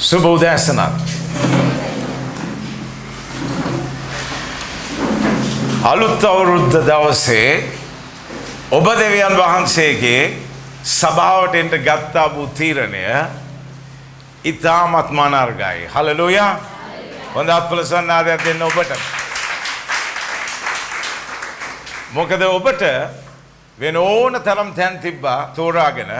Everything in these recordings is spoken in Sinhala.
සුබ උදෑසනක්. අලුත් අවුරුද්ධ දවසේ ඔබ දෙවියන් වහන්සේගේ සභාවට එන්ට ගත්තා වූ තීරණය ඉතාමත් මනර්ගයි. හලලෝයා හොඳ අත්පල සන්නාදයක් දෙන්න ඔබට. මොකද ඔබට වෙන ඕන තරම් තැන් තිබ්බා තෝරාගෙන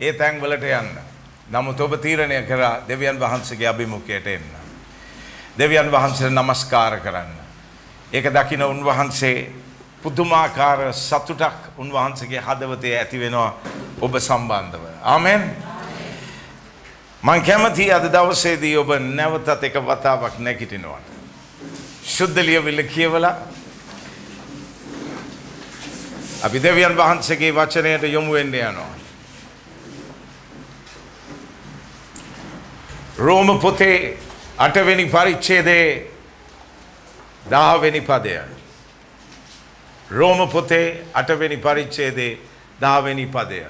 ඒ තැන්වලට යන්න. නමුත් ඔබ තීරණය කරා දෙවියන් වහන්සේගේ අභිමුඛයට එන්න. දෙවියන් වහන්සේට নমස්කාර කරන්න. ඒක දකින උන්වහන්සේ පුදුමාකාර සතුටක් උන්වහන්සේගේ හදවතේ ඇති වෙනවා ඔබ සම්බන්ධව. ආමෙන්. මං කැමති අද දවසේදී ඔබ නැවතත් එක වතාවක් නැගිටිනවට. ශුද්ධ ලියවිල්ල කියවලා අපි දෙවියන් වහන්සේගේ වචනයට යොමු වෙන්න යනවා. රෝම පොතේ අටවෙනි පරිච්ඡේදයේ දහවෙනි පදය. රෝම පොතේ අටවෙනි පරිච්ඡේදයේ දහවෙනි පදය.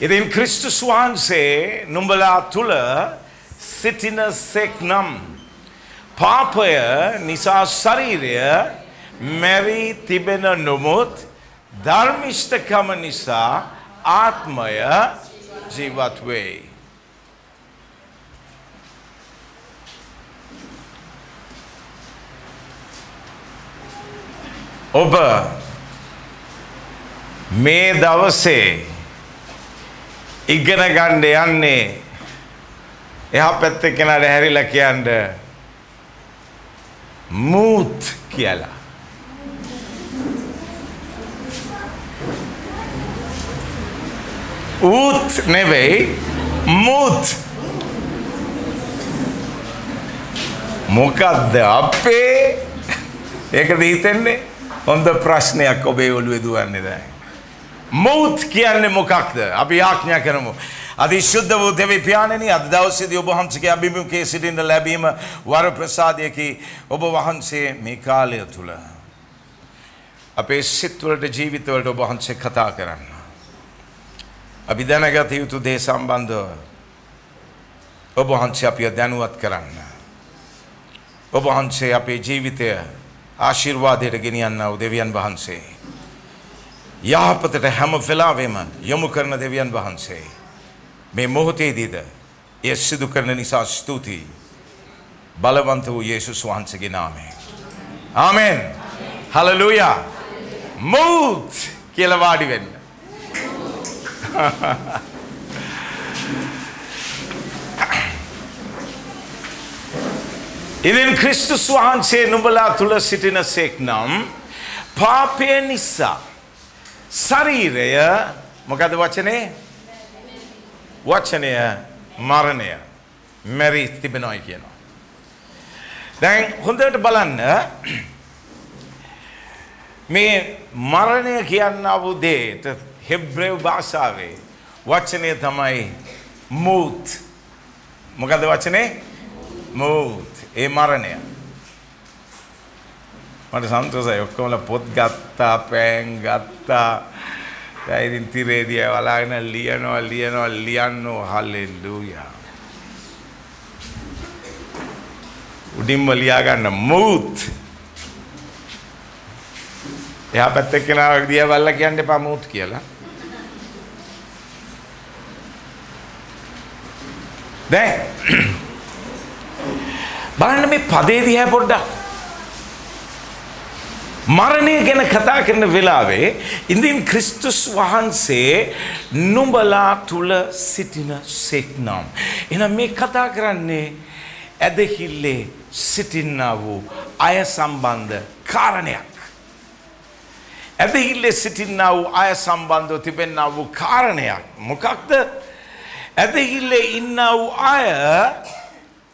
ඉතින් ක්‍රිස්තුස් වහන්සේ නුඹලා තුල සිටින සෙක් නම් පාපය නිසා ශරීරය මැරී තිබෙන නොමුත් ධර්මිෂ්ඨකම නිසා ආත්මය ජීවත් වෙයි. ඔබ මේ දවසේ ඉගෙන ගන්න යන්නේ එහා පැත්තේ කෙනාට හැරිලා කියන්න මූත් කියලා. ඌත් නෙවෙයි මූත් මොකක්ද අපේ? ඒකද හිතෙන්නේ? හොඳ ප්‍රශ්නයක් ඔබේ ඔළුවේ දුවන්නේ දැන්. මෞත් කියන්නේ මොකක්ද? අපි ආඥා කරමු. අධිශුද්ධ වූ දෙවි පියාණෙනි අද දවසේදී ඔබ වහන්සේගේ අභිමුඛයේ සිටින්න ලැබීම වර ප්‍රසාදයකි. ඔබ වහන්සේ මේ කාලය තුල අපේ සිත්වලට ජීවිතවලට ඔබ වහන්සේ කතා කරන්න. අපි දැනගත යුතු දේ සම්බන්ධව ඔබ වහන්සේ අපිව දැනුවත් කරන්න. ඔබ වහන්සේ අපේ ජීවිතය ආශිර්වාදයට ගෙනියන්න දෙවියන් වහන්සේ. යහපතට හැම වෙලාවෙම යොමු කරන දෙවියන් වහන්සේ. මේ මොහොතේදීද එය සිදු කරන නිසා ස්තුතියි. බලවන්ත වූ යේසුස් වහන්සේගේ නාමයෙන්. ආමෙන්. හලලූයා. මූත් කියලා වාඩි වෙන්න. ඉතින් ක්‍රිස්තුස් වහන්සේ නුඹලා තුල සිටින සෙක් නම් පාපය නිසා ශරීරය මොකද වචනේ? වචනය මරණය මැරි තිබෙනොයි කියනවා. දැන් හොඳට බලන්න. මේ මරණය කියන්න වූ දේට හෙබ්‍රෙව් භාෂාවේ වචනය තමයි මූත්. මොකද වචනේ? මූත්. ඒ මරණය. මට සන්තෝසයි ඔක්කොමල පොත් ගත්තා පෑන් ගත්තා දැයිතින් තිරේදිය වලාගෙන ලියනවා ලියනවා ලියන්නෝ හල්ලෙල්ලූයා. උඩින්ම ලියාගන්න මූත් එහා පැත්තෙක් කෙනාව දිය බල්ලා කියන්න එපා මූත් කියලා. දැන් බලන්න මේ පදේ දිහා පොඩ්ඩක්. මරණය ගැන කතා කරන වෙලාවේ ඉඳින් ක්‍රිස්තුස් වහන්සේ නුඹලා තුල සිටින සෙක් නම්. එහෙනම් මේ කතා කරන්නේ ඇදහිල්ලේ සිටින්නා වූ අය සම්බන්ධ කාරණයක්. ඇදහිල්ලේ සිටින්නා වූ අය සම්බන්ධව තිබෙන්නා වූ කාරණයක්. මොකක්ද? ඇදහිල්ලේ ඉන්නා වූ අය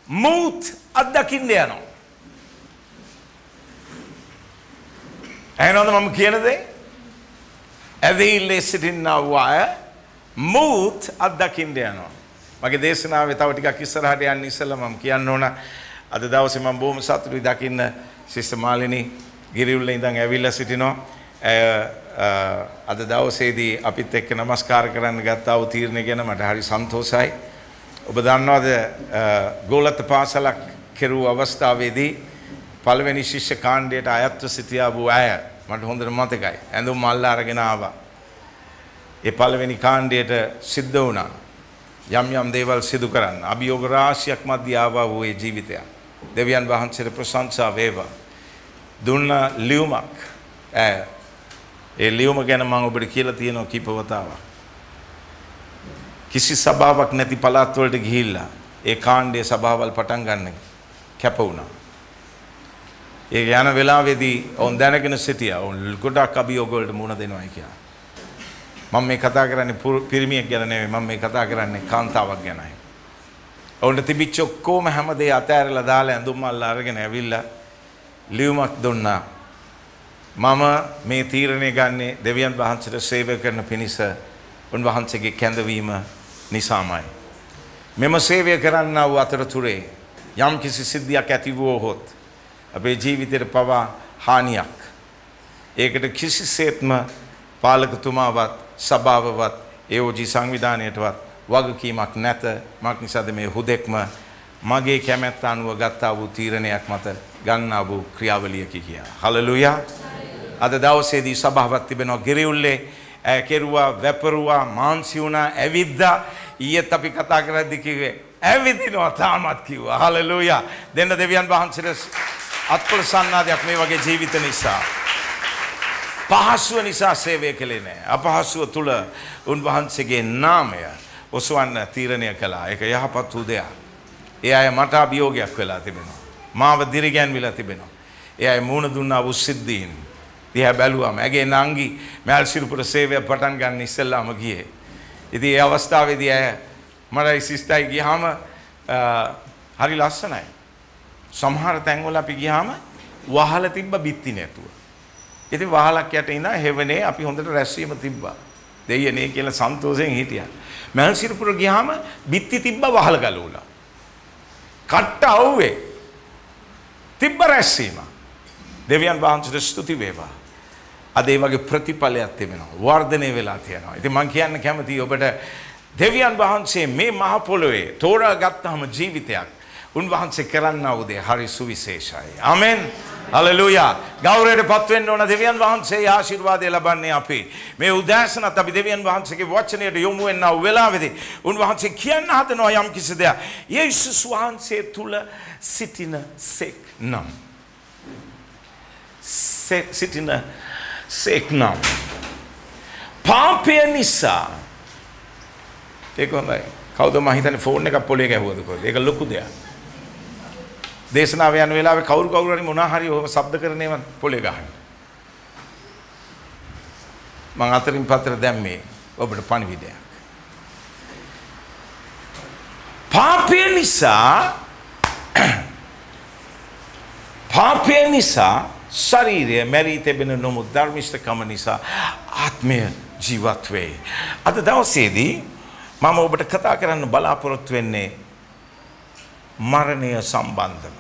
මූත් අත්දකින්න යනවා. ඇහෙනවද මම කියන දේ? ඇදහිල්ලේ සිටින්නා වූ අය මූත් අත්දකින්න යනවා. මගේ දේශනාවේ තව ටිකක් ඉස්සරහට යන්න ඉස්සෙල්ලා මම කියන්න ඕන අද දවසේ මම බොහොම සතුටුයි දකින්න සිස්ටර් මාලිනී ගිරිඋල්ල ඉඳන් ඇවිල්ලා සිටිනවා. අද දවසේදී අපිත් එක්ක নমස්කාර කරන්න ගත්තා වූ තීරණය ගැන මට හරි සන්තෝෂයි. ඔබ දන්නවද අ, ගෝලත පාසලක් කෙරූ අවස්ථාවේදී පළවෙනි ශිෂ්‍ය කාණ්ඩයට අයත්ව සිටියා වූ අය මට හොඳට මතකයි. ඇඳුම් මල්ල අරගෙන ආවා. ඒ පළවෙනි කාණ්ඩයට සිද්ධ වුණා. යම් යම් දේවල් සිදු කරන්න. අභියෝග රාශියක් මැද ආවා වූ ඒ ජීවිතය. දෙවියන් වහන්සේට ප්‍රශංසා වේවා. දුන්න ලියුමක් ඈ ඒ ලියුම ගැන මම ඔබට කියලා තියෙනවා කීප වතාවක්. කිසි සභාවක් නැති පළාත් වලට ගිහිල්ලා ඒ කාණ්ඩයේ සභාවල් පටන් ගන්න කැප වුණා. ඒ යන වෙලාවේදී ඔවුන් දැනගෙන සිටියා. ඔවුන් ගොඩක් අභියෝග වලට මුහුණ දෙනවායි කියලා. මම මේ කතා කරන්නේ පුරු- පිරිමියෙක් ගැන නෙවෙයි මම මේ කතා කරන්නේ කාන්තාවක් ගැනයි. ඔවුන්ට තිබිච්ච ඔක්කොම හැමදේ අතෑරලා දාලා ඇඳුම් මල්ල අරගෙන ඇවිල්ලා ලියුමක් දුන්නා. මම මේ තීරණය ගන්නේ දෙවියන් වහන්සේට සේවය කරන පිණිස උන්වහන්සේගේ කැඳවීම නිසාමයි. මෙම සේවය කරන්න වූ අතරතුරේ යම් කිසි සිද්ධියක් ඇති වුවහොත් අපේ ජීවිතයට පවා හානියක්. ඒකට කිසිසේත්ම පාලකතුමාවත් සභාවවත් ඒෝජී සංවිධානයටවත් වගකීමක් නැත මක් නිසාද මේ හුදෙක්ම මගේ කැමැත්ත අනුව ගත්තා වූ තීරණයක් මත ගන්නා වූ ක්‍රියාවලියකි කියා. හලලුයා අද දවසේදී සභාවක් තිබෙනවා ගෙරියුල්ලේ ඈ කෙරුවා වැපරුවා මාන්සි වුණා ඇවිද්දා. ඊයේත් අපි කතා කරද්දි කිව්වේ ඇවිදිනවා තාමත් කිව්වා. හලලුයා. දෙන්න දෙවියන් වහන්සේට අත්පොල සන්නාදයක් මේ වගේ ජීවිත නිසා. පහසුව නිසා සේවය කළේ නෑ. අපහසුව තුල උන්වහන්සේගේ නාමය ඔසවන්න තීරණය කළා. ඒක යහපත් වූ දෙයක්. ඒ අය මට අභියෝගයක් වෙලා තිබෙනවා. මාව දිරිගැන්විලා තිබෙනවා. ඒ අය මූණ දුන්නා වූ සිද්ධීන්. දිහා බැලුවම ඇගේ නංගි මෑල් සිරුපුර සේවය පටන් ගන්න ඉස්සෙල්ලාම ගියේ. ඉතින් ඒ අවස්ථාවේදී ඇය මරයි සිස්ටයි ගියාම අ, හරි ලස්සනයි. සමහර තැන්වල අපි ගියාම වහල තිබ්බ බිත්ති නැතුව. ඉතින් වහලක් යට ඉඳ හෙවනේ අපි හොඳට රැස්වීම තිබ්බා. දෙයියනේ කියලා සන්තෝෂයෙන් හිටියා. මෑල් සිරුපුර ගියාම බිත්ති තිබ්බ වහල ගලවලා. කට්ට අවුවේ. තිබ්බ රැස්වීම. දෙවියන් වහන්සේට ස්තුති වේවා. අද ඒ වගේ ප්‍රතිඵලයක් තිබෙනවා. වර්ධනය වෙලා තියෙනවා. ඉතින් මම කියන්න කැමතියි ඔබට දෙවියන් වහන්සේ මේ මහ පොළොවේ තෝරා ගත්තාම ජීවිතයක් උන්වහන්සේ කරන්නා වූ දේ හරි සුවිශේෂයි. ආමෙන්. හලෙලූයා. ගෞරවයට පත් වෙන්න ඕන දෙවියන් වහන්සේ ආශිර්වාදය ලබන්නේ අපි. මේ උදෑසනත් අපි දෙවියන් වහන්සේගේ වචනයට යොමු වෙනා වූ වෙලාවේදී උන්වහන්සේ කියන්න හදනවා යම් කිසි දෙයක්. යේසුස් වහන්සේ තුල සිටින සෙක් නම්. සෙ- සිටින සෙක් නම්. පාපය නිසා ඒක හොඳයි. කවුද මම හිතන්නේ ෆෝන් එකක් පොලේ ගැහුවද කොහෙද? ඒක ලොකු දෙයක්. දේශනාව යන වෙලාවේ කවුරු කවුරු හරි මොනවා හරි ඔහොම ශබ්ද කරන ඒවා පොලේ ගහන්න. මම අතරින් පතර දැම්මේ ඔබට පණිවිඩයක්. පාපය නිසා පාපය නිසා ශරීරය මැරී තිබෙන නොමුත් ධර්මිෂ්ඨකම නිසා ආත්මය ජීවත් වේ. අද දවසේදී මම ඔබට කතා කරන්න බලාපොරොත්තු වෙන්නේ මරණය සම්බන්ධව.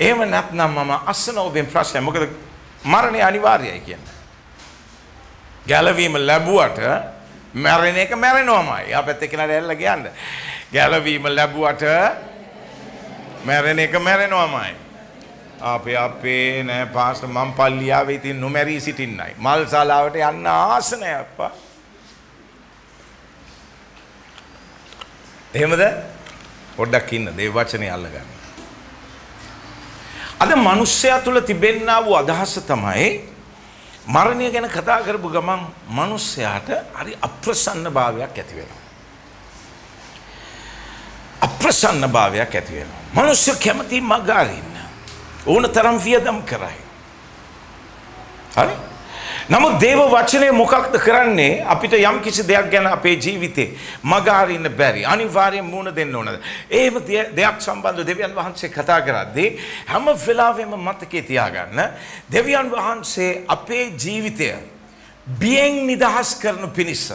එහෙම නැත්නම් මම අසන ඔබෙන් ප්‍රශ්නය මොකද මරණය අනිවාර්යයි කියන්නේ. ගැලවීම ලැබුවට මැරෙන එක මැරෙනවමයි. අපැත්ත කෙනාට ඇල්ල කියන්න. ගැලවීම ලැබුවට මැරෙන එක මැරෙනවමයි. අපේ අපේ නෑ පාස්ටර් මම පල්ලියාවේ ඉතින් නොමැරී සිටින්නයි. මල් ශාලාවට යන්න ආස නෑ අප්පා. එහෙමද? පොඩ්ඩක් ඉන්න දේ වචනේ අල්ලගන්න. අද මිනිස්සයා තුල තිබෙන්නා වූ අදහස තමයි මරණය ගැන කතා කරපු ගමන් මිනිස්සයාට හරි අප්‍රසන්න භාවයක් ඇති වෙනවා. අප්‍රසන්න භාවයක් ඇති වෙනවා. මිනිස්සු කැමති මග අරින්න. ඕන තරම් වියදම් කරයි. හරි? නමුත් දේව වචනය මොකක්ද කරන්නේ අපිට යම් කිසි දෙයක් ගැන අපේ ජීවිතේ මග අරින්න බැරි. අනිවාර්යෙන් මුණ දෙන්න ඕනද? එහෙම දෙය- දෙයක් සම්බන්ධව දෙවියන් වහන්සේ කතා කරද්දී හැම වෙලාවෙම මතකේ තියාගන්න දෙවියන් වහන්සේ අපේ ජීවිතය බියෙන් නිදහස් කරන පිණිස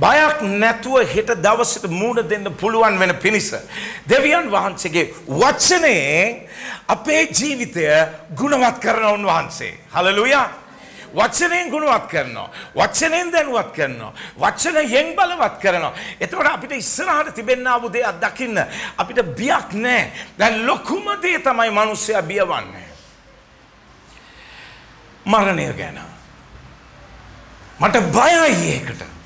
බයක් නැතුව හෙට දවසට මූුණ දෙන්න පුළුවන් වෙන පිණිස. දෙවියන් වහන්සේගේ වචනයෙන් අපේ ජීවිතය ගුණවත් කරන උන්වහන්සේ. හලලුයා වචනයෙන් ගුණවත් කරනවා. වචනයෙන් දැනුවත් කරනවා. වචනයෙන් බලවත් කරනවා. එතකොට අපිට ඉස්සරහට තිබෙන්නා වූ දේක් දකින්න අපිට බියක් නැහැ. දැන් ලොකුම දේ තමයි මිනිස්සයා බියවන්නේ. මරණය ගැන. මට බයයි ඒකට.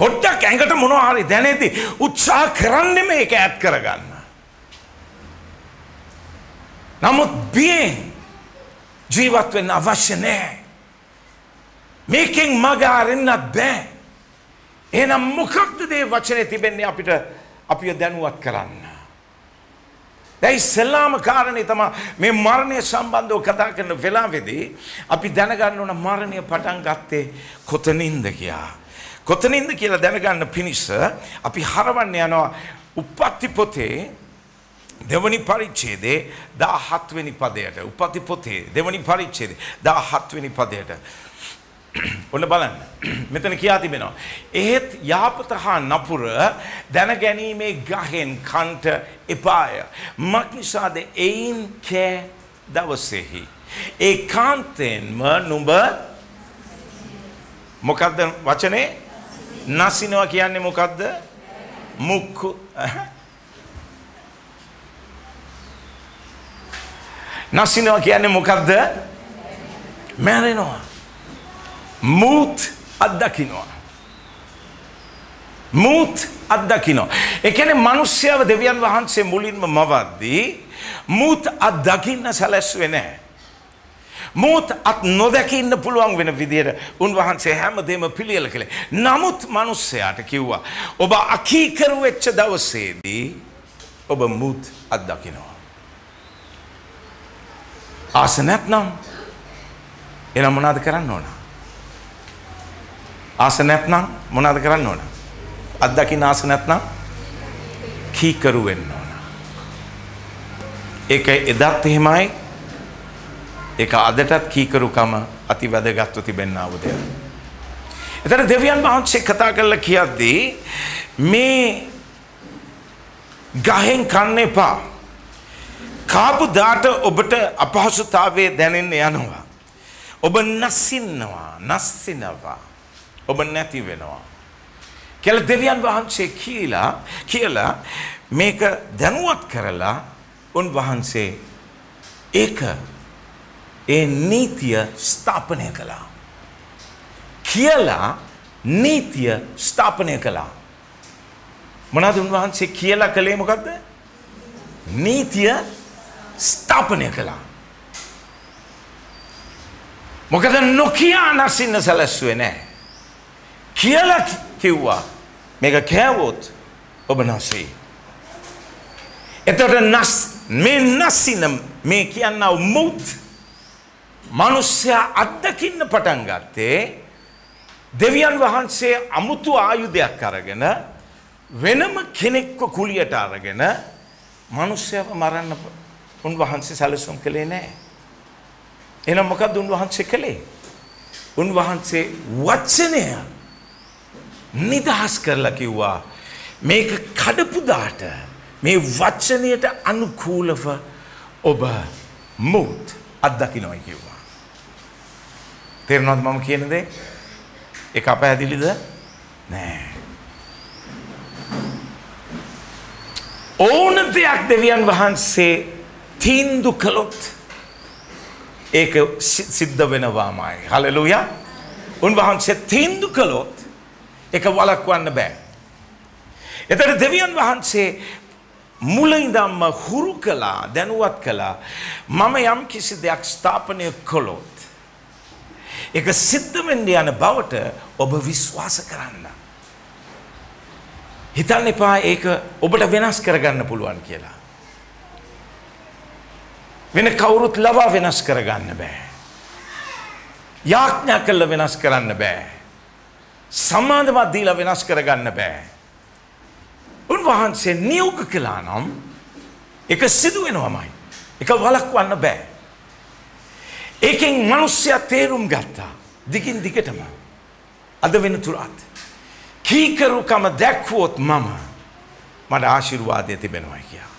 පොඩ්ඩක් ඇඟට මොනවා හරි දැනේදී උත්සාහ කරන්නේ මේක ඈත් කරගන්න. නමුත් බියෙන් ජීවත් වෙන්න අවශ්‍ය නැහැ. මේකෙන් මග අරින්නත් බෑ. එහෙනම් මොකක්ද මේ වචනේ තිබෙන්නේ අපිට අපිව දැනුවත් කරන්න. දැන් ඉස්සෙල්ලාම කාරණේ තමයි මේ මරණය සම්බන්ධව කතා කරන වෙලාවේදී අපි දැනගන්න ඕන මරණය පටන් ගත්තේ කොතනින්ද කියලා. කොතනින්ද කියලා දැනගන්න පිණිස අපි හරවන්න යනවා උප්පත්ති පොතේ දෙවනි පරිච්ඡේදයේ 17 වෙනි පදයට. උපති පොතේ දෙවනි පරිච්ඡේදයේ 17 වෙනි පදයට. ඔන්න බලන්න. මෙතන කියා තිබෙනවා. එහෙත් යාපත හා නපුර දැන ගැනීමේ ගහෙන් කන්ට එපාය. මක්නිසාද එයින් කෑ දවසෙහි. ඒ කාන්තෙන්ම නුඹ මොකක්ද වචනේ? නසිනවා කියන්නේ මොකක්ද මුක්කු නසිනවා කියන්නේ මොකක්ද? මැරෙනවා. මූත් අත්දකින්නවා. මූත් අත්දකින්නවා. ඒ කියන්නේ මිනිස්යාව දෙවියන් වහන්සේ මුලින්ම මවද්දී මූත් අත්දකින්න සැලැස්සුවේ නැහැ. මූත් අත් නොදැකින්න පුළුවන් වෙන විදිහට උන්වහන්සේ හැමදේම පිළියෙල කළේ. නමුත් මිනිස්යාට කිව්වා ඔබ අකීකරු වෙච්ච දවසේදී ඔබ මූත් අත්දකින්නවා. ආස නැත්නම් එනම් මොනවද කරන්න ඕන? ආස නැත්නම් මොනවද කරන්න ඕන? අත්දකින්න ආස නැත්නම් කීකරු වෙන්න ඕන. ඒක එදත් එහෙමයි. ඒක අදටත් කීකරුකම අති වැදගත්ව තිබෙන්නා වූ දෙයක්. එතන දෙවියන් වහන්සේ කතා කරලා කියද්දී මේ ගහෙන් කන්න එපා. කාපු දාට ඔබට අපහසුතාවය දැනෙන්න යනවා. ඔබ නසින්නවා නස්සිනවා. ඔබ නැති වෙනවා. කෙල දෙවියන් වහන්සේ කියලා කියලා මේක දැනුවත් කරලා උන්වහන්සේ ඒක ඒ නීතිය ස්ථාපනය කළා. කියලා නීතිය ස්ථාපනය කළා. මොනවද උන්වහන්සේ කියලා කළේ මොකද්ද? නීතිය ස්ථාපනය කළා. මොකද නොකියා නසින්න සැලැස්සුවේ නෑ. කියලා කිව්වා මේක කෑවොත් ඔබ නසී. එතට නස් මේ නසින මේ කියන්නව මුත් මනුස්්‍යයා අත්දකින්න පටන් ගත්තේ දෙවියන් වහන්සේ අමුතු ආයුධයක් අරගෙන වෙනම කෙනෙක්ව කුලියට අරගෙන මනුස්්‍යව මරන්න උන්වහන්සේ සැලසුම් කළේ නෑ. එනම් මොකක්ද උන්වහන්සේ කළේ. උන්වහන්සේ වච්චනය නිදහස් කරලා කිව්වා මේක කඩපුදාට මේ වච්චනයට අනුකූලව ඔබ මුත් අත්දකිනොයි කිව්වා. තේරෙනවද මම කියන දේ? ඒක අපහැදිලිද? නෑ. ඕන දෙයක් දෙවියන් වහන්සේ තීන්දු කළොත් ඒක සිද්ධ වෙනවාමයි. හලලුයා. උන්වහන්සේ තීන්දු කළොත් එක වලක්වන්න බෑ. එතට දෙවියන් වහන්සේ මුලයිදම්ම හුරු කලා දැනුවත් කළා මම යම් කිසි දෙයක් ස්ථාපනය කොළොත්. එක සිද්ධවෙන්ඩ යන බවට ඔබ විශ්වාස කරන්න. හිතන්න එපා ඒක ඔබට වෙනස් කරගන්න පුළුවන් කියලා. වෙන කවුරුත් ලවා වෙනස් කරගන්න බෑ. යාඥා කල්ල වෙනස් කරන්න බෑ. සම්මාධවත් දීලා වෙනස් කරගන්න බෑ. උන්වහන්සේ නියෝග කලා නම් එක සිදුවෙනවමයි. එක වලක්වන්න බෑ. ඒකෙන් මනුස්්‍යය තේරුම් ගත්තා දිගින් දිගටම අද වෙන තුරත්. කීකරුකම දැක්වුවොත් මම මට ආශිර්වාදය තිබෙනවා කියා.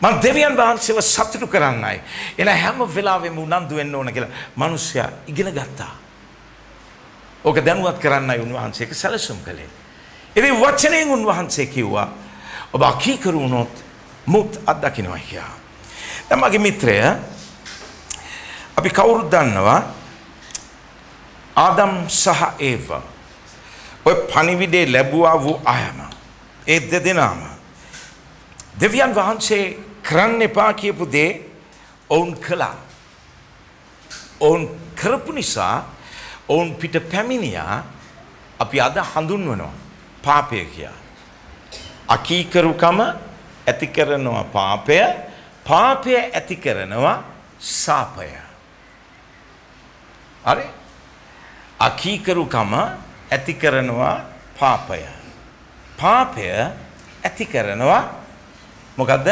මම දෙවියන් වහන්සේව සතුටු කරන්නයි. එන හැම වෙලාවෙම උනන්දු වෙන්න ඕන කියලා මිනිස්සයා ඉගෙන ගත්තා. ඕක දැනුවත් කරන්නයි උන්වහන්සේ ඒක සැලසුම් කළේ. ඉතින් වචනයෙන් උන්වහන්සේ කිව්වා ඔබ අකීකරු වුණොත් මුත් අත්දකින්නවා කියලා. දැන් මගේ මිත්‍රය අපි කවුරුත් දන්නවා ආදම් සහ ඒව ඔය පණිවිඩේ ලැබුවා වූ අයම ඒ දෙදෙනාම දෙවියන් වහන්සේ කරන්න එපා කියපු දේ ඔවුන් කළා. ඔවුන් කරපු නිසා ඔවුන් පිට පැමිණියා අපි අද හඳුන්වනවා පාපය කියා. අකීකරුකම ඇති කරනවා පාපය පාපය ඇති කරනවා සාපය. හරි? අකීකරුකම ඇති කරනවා පාපය. පාපය ඇති කරනවා මොකක්ද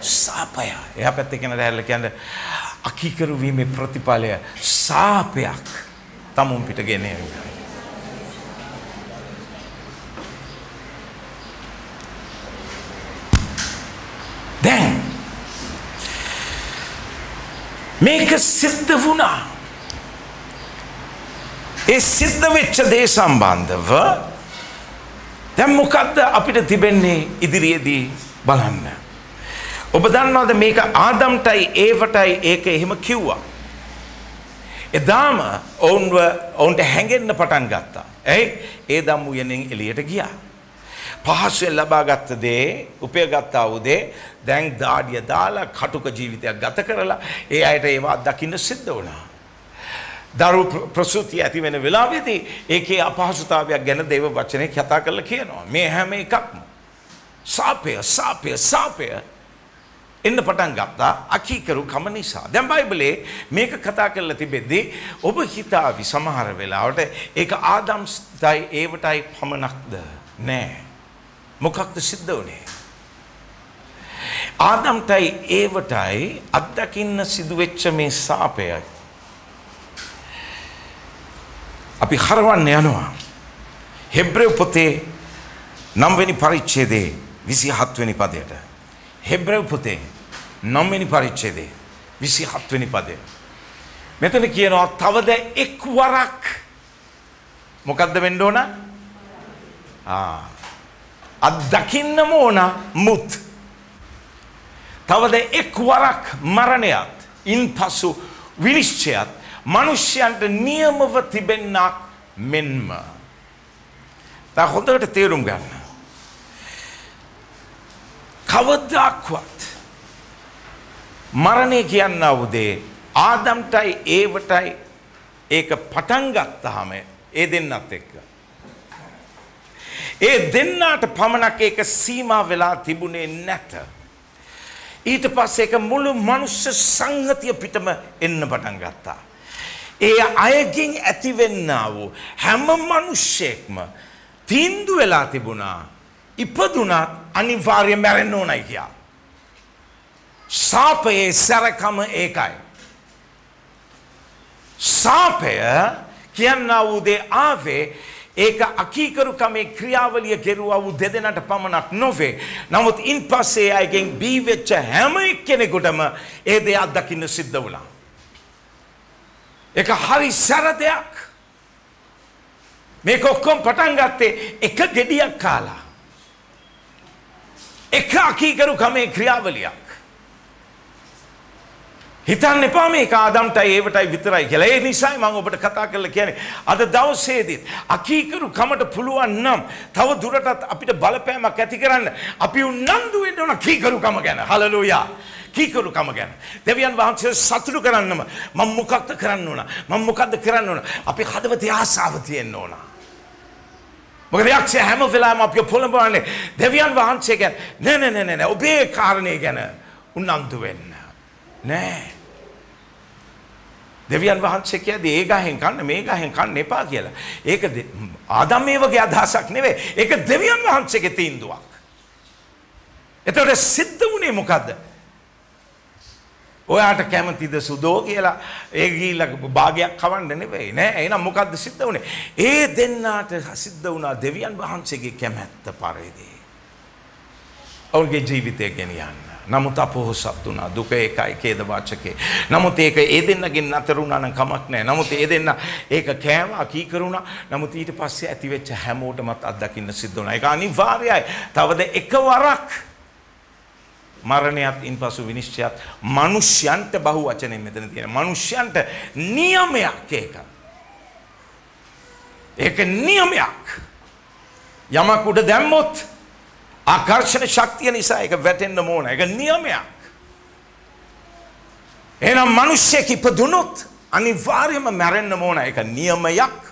සාපය. එයා පැත්තේ කෙනට ඇල්ල කියන්නේ අකීකරු වීමේ ප්‍රතිඵලය සාපයක් තමුන් පිට ගෙන එනවා. දැන් මේක සිද්ධ වුණා. ඒ සිද්ධ වෙච්ච දේ සම්බන්ධව දැන් මොකද්ද අපිට තිබෙන්නේ ඉදිරියේදී බලන්න. ඔබ දන්නවද මේක ආදම්ටයි ඒවටයි ඒක එහෙම කිව්වා. එදාම ඔවුන්ව ඔවුන්ට හැඟෙන්න පටන් ගත්තා. ඇයි ඒ දම් උයනෙන් එළියට ගියා. පහසුවෙන් ලබාගත්ත දේ උපයගත්තා වූ දේ දැන් දාඩිය දාලා කටුක ජීවිතයක් ගත කරලා ඒ අයට ඒවා දකින්න සිද්ධ වුණා. දරු ප්‍රසූතිය ඇති වෙන වෙලාවේදී ඒකේ අපහසුතාවයක් ගැන දේව වචනේ කතා කරලා කියනවා. මේ හැම එකක්ම සාපය සාපය සාපය එන්න පටන් ගත්තා අකීකරු කම නිසා. දැන් බයිබලේ මේක කතා කරලා තිබෙද්දී ඔබ හිතාවි සමහර වෙලාවට ඒක ආදම්ස්ටයි ඒවටයි පමණක්ද නෑ. මොකක්ද සිද්ධ වනේ. ආදම්ටයි ඒවටයි අත්දකින්න සිදුවෙච්ච මේ සාපයයි. අපි හරවන්න යනවා. හෙබ්‍රෙව් පොතේ නම්වෙනි පරිච්චේදේ විසි හත්වනි පදයට. හෙබ්‍රෙව් පොතේ නම්වෙනි පරිච්චේදේ විසි හත්වනි පදය. මෙතන කියනවා තවද එක් වරක් මොකක්ද වෙන්න ඕන? අත්දකින්නම ඕන මුත්. තවද එක් වරක් මරණයත් ඉන් පසු විනිශ්චයත් මනුෂ්‍යයන්ට නියමව තිබෙන්නක් මෙන්ම. තා හොඳට තේරුම් ගන්න. කවදක්වත් මරණය කියන්න අවුදේ ආදම්ටයි ඒවටයි ඒක පටන් ගත්තහම ඒ දෙන්නත් එක්ක. ඒ දෙන්නාට පමණක් ඒක සීමා වෙලා තිබුණේ නැත. ඊට පස්සේ ඒක මුළු මනුෂ්‍ය සංහතිය පිටම එන්න පටන් ගත්තා. ඒ අයකින් ඇතිවෙන්නා වූ හැම මනුෂ්‍යයෙක්ම තීන්දු වෙලා තිබුණා ඉපදුනත් අනිවාර්ය මැරෙන්න ඕනයි කියා. සාපයේ සැරකම ඒකයි. සාපය කියන්නා වූ දේ ආවේ ඒක අකීකරුකමේ ක්‍රියාවලිය කෙරුවා වූ දෙදෙනට පමණක් නොවේ. නමුත් ඉන් පස්සේ අයගෙන් බීවෙච්ච හැම එක්කෙනෙකුටම ඒ දේ අත්දකින්න සිද්ධ වුණා. එක හරි සැර දෙයක්. මේක ඔක්කොම පටන් ගත්තේ එක ගෙඩියක් කාලා. එක අකීකරු කමේ ක්‍රියාවලියක්. හිතන්න එපා මේක ආදම්ටයි ඒවටයි විතරයි කියලා. ඒ නිසායි මම ඔබට කතා කරලා කියන්නේ අද දවසේදීත් අකීකරු කමට පුළුවන් නම් තව දුරටත් අපිට බලපෑමක් ඇති කරන්න අපි උනන්දු වෙන්න ඕන කීකරුකම ගැන. හලලූයා. කීකරුකම ගැන. දෙවියන් වහන්සේ සතුටු කරන්නම මම මොකක්ද කරන්න ඕන? මම මොකද්ද කරන්න ඕන? අපි හදවතේ ආසාව තියෙන්න ඕන. මොකද යක්ෂය හැම වෙලාවෙම අපි පොළඹවන්නේ දෙවියන් වහන්සේ ගැන නෑ නෑ නෑ නෑ ඔබේ කාරණේ ගැන උනන්දු වෙන්න. නෑ. දෙවියන් වහන්සේ කියද්දී ඒ ගහෙන් කන්න මේ ගහෙන් කන්න එපා කියලා. ඒක ආදම් මේ වගේ අදහසක් නෙවෙයි. ඒක දෙවියන් වහන්සේගේ තීන්දුවක්. එතකොට සිද්ධ වුණේ මොකද්ද? ඔයාට කැමතිද සුදෝ කියලා ඒ ගිහිල්ලා භාගයක් කවන්න නෙවෙයි නෑ එහෙනම් මොකද්ද සිද්ධ වුනේ ඒ දෙන්නාට සිද්ධ වුණා දෙවියන් වහන්සේගේ කැමැත්ත පරිදි ඔවුන්ගේ ජීවිතය ගෙනියන්න නමුත් අපොහොසත් වුණා. දුක එකයි ඛේද වාචකේ. නමුත් ඒක ඒ දෙන්නගෙන් නතර වුණා නම් කමක් නැහැ. නමුත් ඒ දෙන්න ඒක කෑවා කීකරුණා. නමුත් ඊට පස්සේ ඇති වෙච්ච හැමෝටමත් අත්දකින්න සිද්ධ වුණා. ඒක අනිවාර්යයි. තවද එකවරක් මරණයත් ඉන්පසු විනිශ්චයත් මිනිස්යන්ට බහු වචනෙන් මෙතන තියෙන. මිනිස්යන්ට නියමයක් ඒක. ඒක නියමයක්. යමක් උඩ දැම්මොත් ආකර්ෂණ ශක්තිය නිසා ඒක වැටෙන්න ඕන. ඒක නියමයක්. එහෙනම් මිනිස්සෙක් ඉපදුනොත් අනිවාර්යයෙන්ම මැරෙන්න ඕන. ඒක නියමයක්.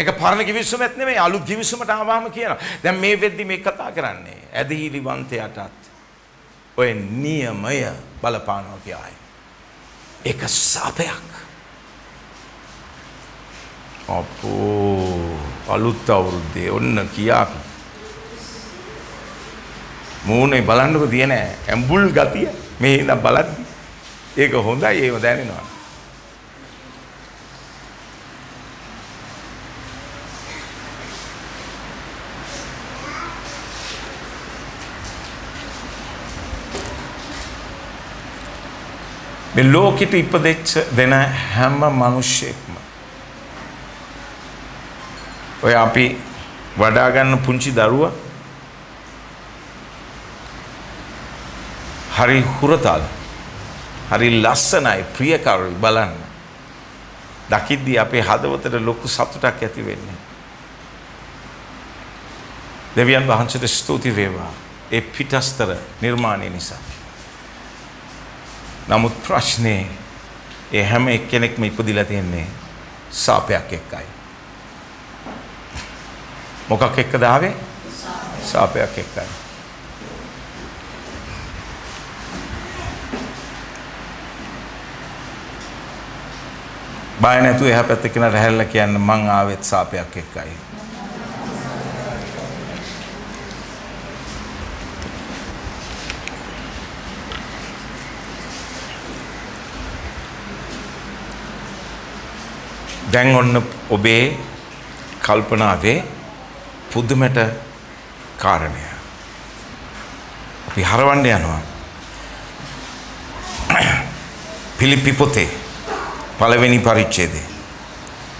ඒක පරණ කිවිසුමත් නෙමෙයි අලුත් කිවිසුමට ආවම කියනවා. දැන් මේ වෙද්දි මේ කතා කරන්නේ ඇදහිලිවන්තයටත් ඔය නියමය බලපානවා කියයි. ඒක සාපයක්. අපෝ අලුත් අවුරුද්දේ ඔන්න කියාපි. මූණේ බලන්නකො තියෙන ඇම්බුල් ගතිය මේ ඉඳන් බලද්දි ඒක හොඳයි ඒව දැනෙනවා මේ ලෝකෙට ඉපදෙච්ච දෙන හැම මිනිස්සෙක්ම ඔය අපි වඩා ගන්න පුංචි දරුවා හරි හුරතල් හරි ලස්සනයි ප්‍රියකරුයි බලන්න. දකිද්දී අපේ හදවතට ලොකු සතුටක් ඇති වෙන්නේ. දෙවියන් වහන්සේට ස්තුති වේවා. ඒ පිටස්තර නිර්මාණය නිසා. නමුත් ප්‍රශ්නේ ඒ හැම එක්කෙනෙක්ම ඉපදිලා තියෙන්නේ සාපයක් එක්කයි. මොකක් එක්කද ආවේ? සාපයක් එක්කයි. බය නැතුව එහා පැත්තේ කෙනාට හැරිලා කියන්න මං ආවෙත් සාපයක් එක්කයි. දැන් ඔන්න ඔබේ කල්පනාවේ පුදුමට කාරණය. අපි හරවන්න යනවා. පිලිපි පොතේ පළවෙනි පරිච්ඡේදය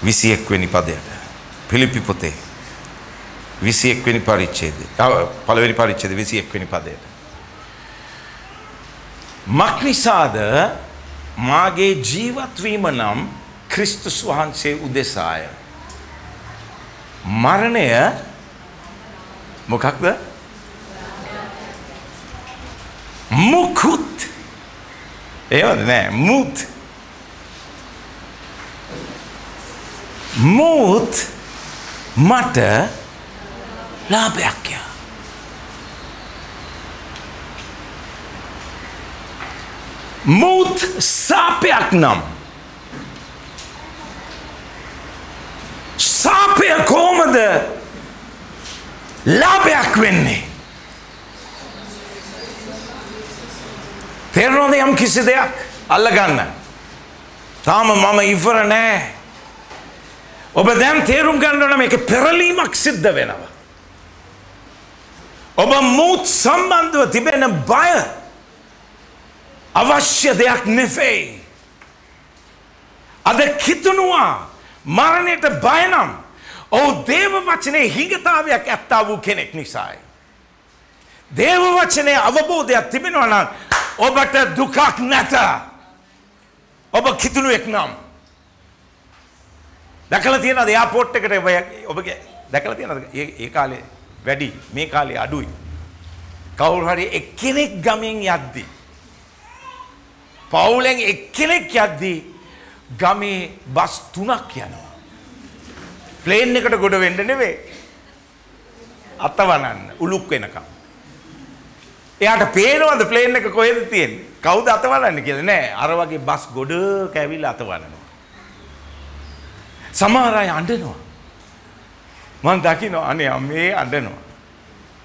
21 වෙනි පදයට පිලිපි පොතේ 21 වෙනි පරිච්ඡේදය පළවෙනි පරිච්ඡේදය 21 වෙනි පදයට මක්නිසාද මාගේ ජීවත් වීම නම් ක්‍රිස්තුස් වහන්සේ උදෙසාය. මරණය මොකක්ද? මුකුත්. ඒවද? නෑ මුත්. මුත් මට ලාභයක් යා. මුත් සාපයක් නම්. සාපය කෝමද ලාභයක් වෙන්නේ. තේරනෝද යම් කිසි දෙයක් අල්ලගන්න. තාම මම ඉවර නෑ. ඔබ දැන් තේරුම් ගන්න ඕන මේක පෙරලීමක් සිද්ධ වෙනවා. ඔබ මුත් සම්බන්ධව තිබෙන බය අවශ්‍ය දෙයක් නෙවෙයි. අද කිතුනුවා මරණයට බය නම් ඔහු දේව වචනේ හිඟතාවයක් ඇත්තා වූ කෙනෙක් නිසායි. දේව වචනේ අවබෝධයක් තිබෙනවා නම් ඔබට දුකක් නැත. ඔබ කිතුනුවෙක් නම් දැකලා තියෙනවද එයාපෝට් එකට ඔබගේ දැකලා තියෙනවද ඒ කාලේ වැඩි මේ කාලේ අඩුයි කවුරු හරි එක්කෙනෙක් ගමෙන් යද්දි පවුලෙන් එක්කෙනෙක් යද්දි ගමේ බස් තුනක් යනවා ප්ලේන් එකට ගොඩ වෙන්න නෙවෙයි අතවනන්න උලුක් වෙනකම් එයාට පේනවද ප්ලේන් එක කොහෙද තියෙන්නේ කවුද අතවනන්නේ කියලා නෑ අර වගේ බස් ගොඩ කැවිලා අතවනනවා සමහර අය අඬනවා. මම දකිනවා අනේ අම්මේ අඬනවා.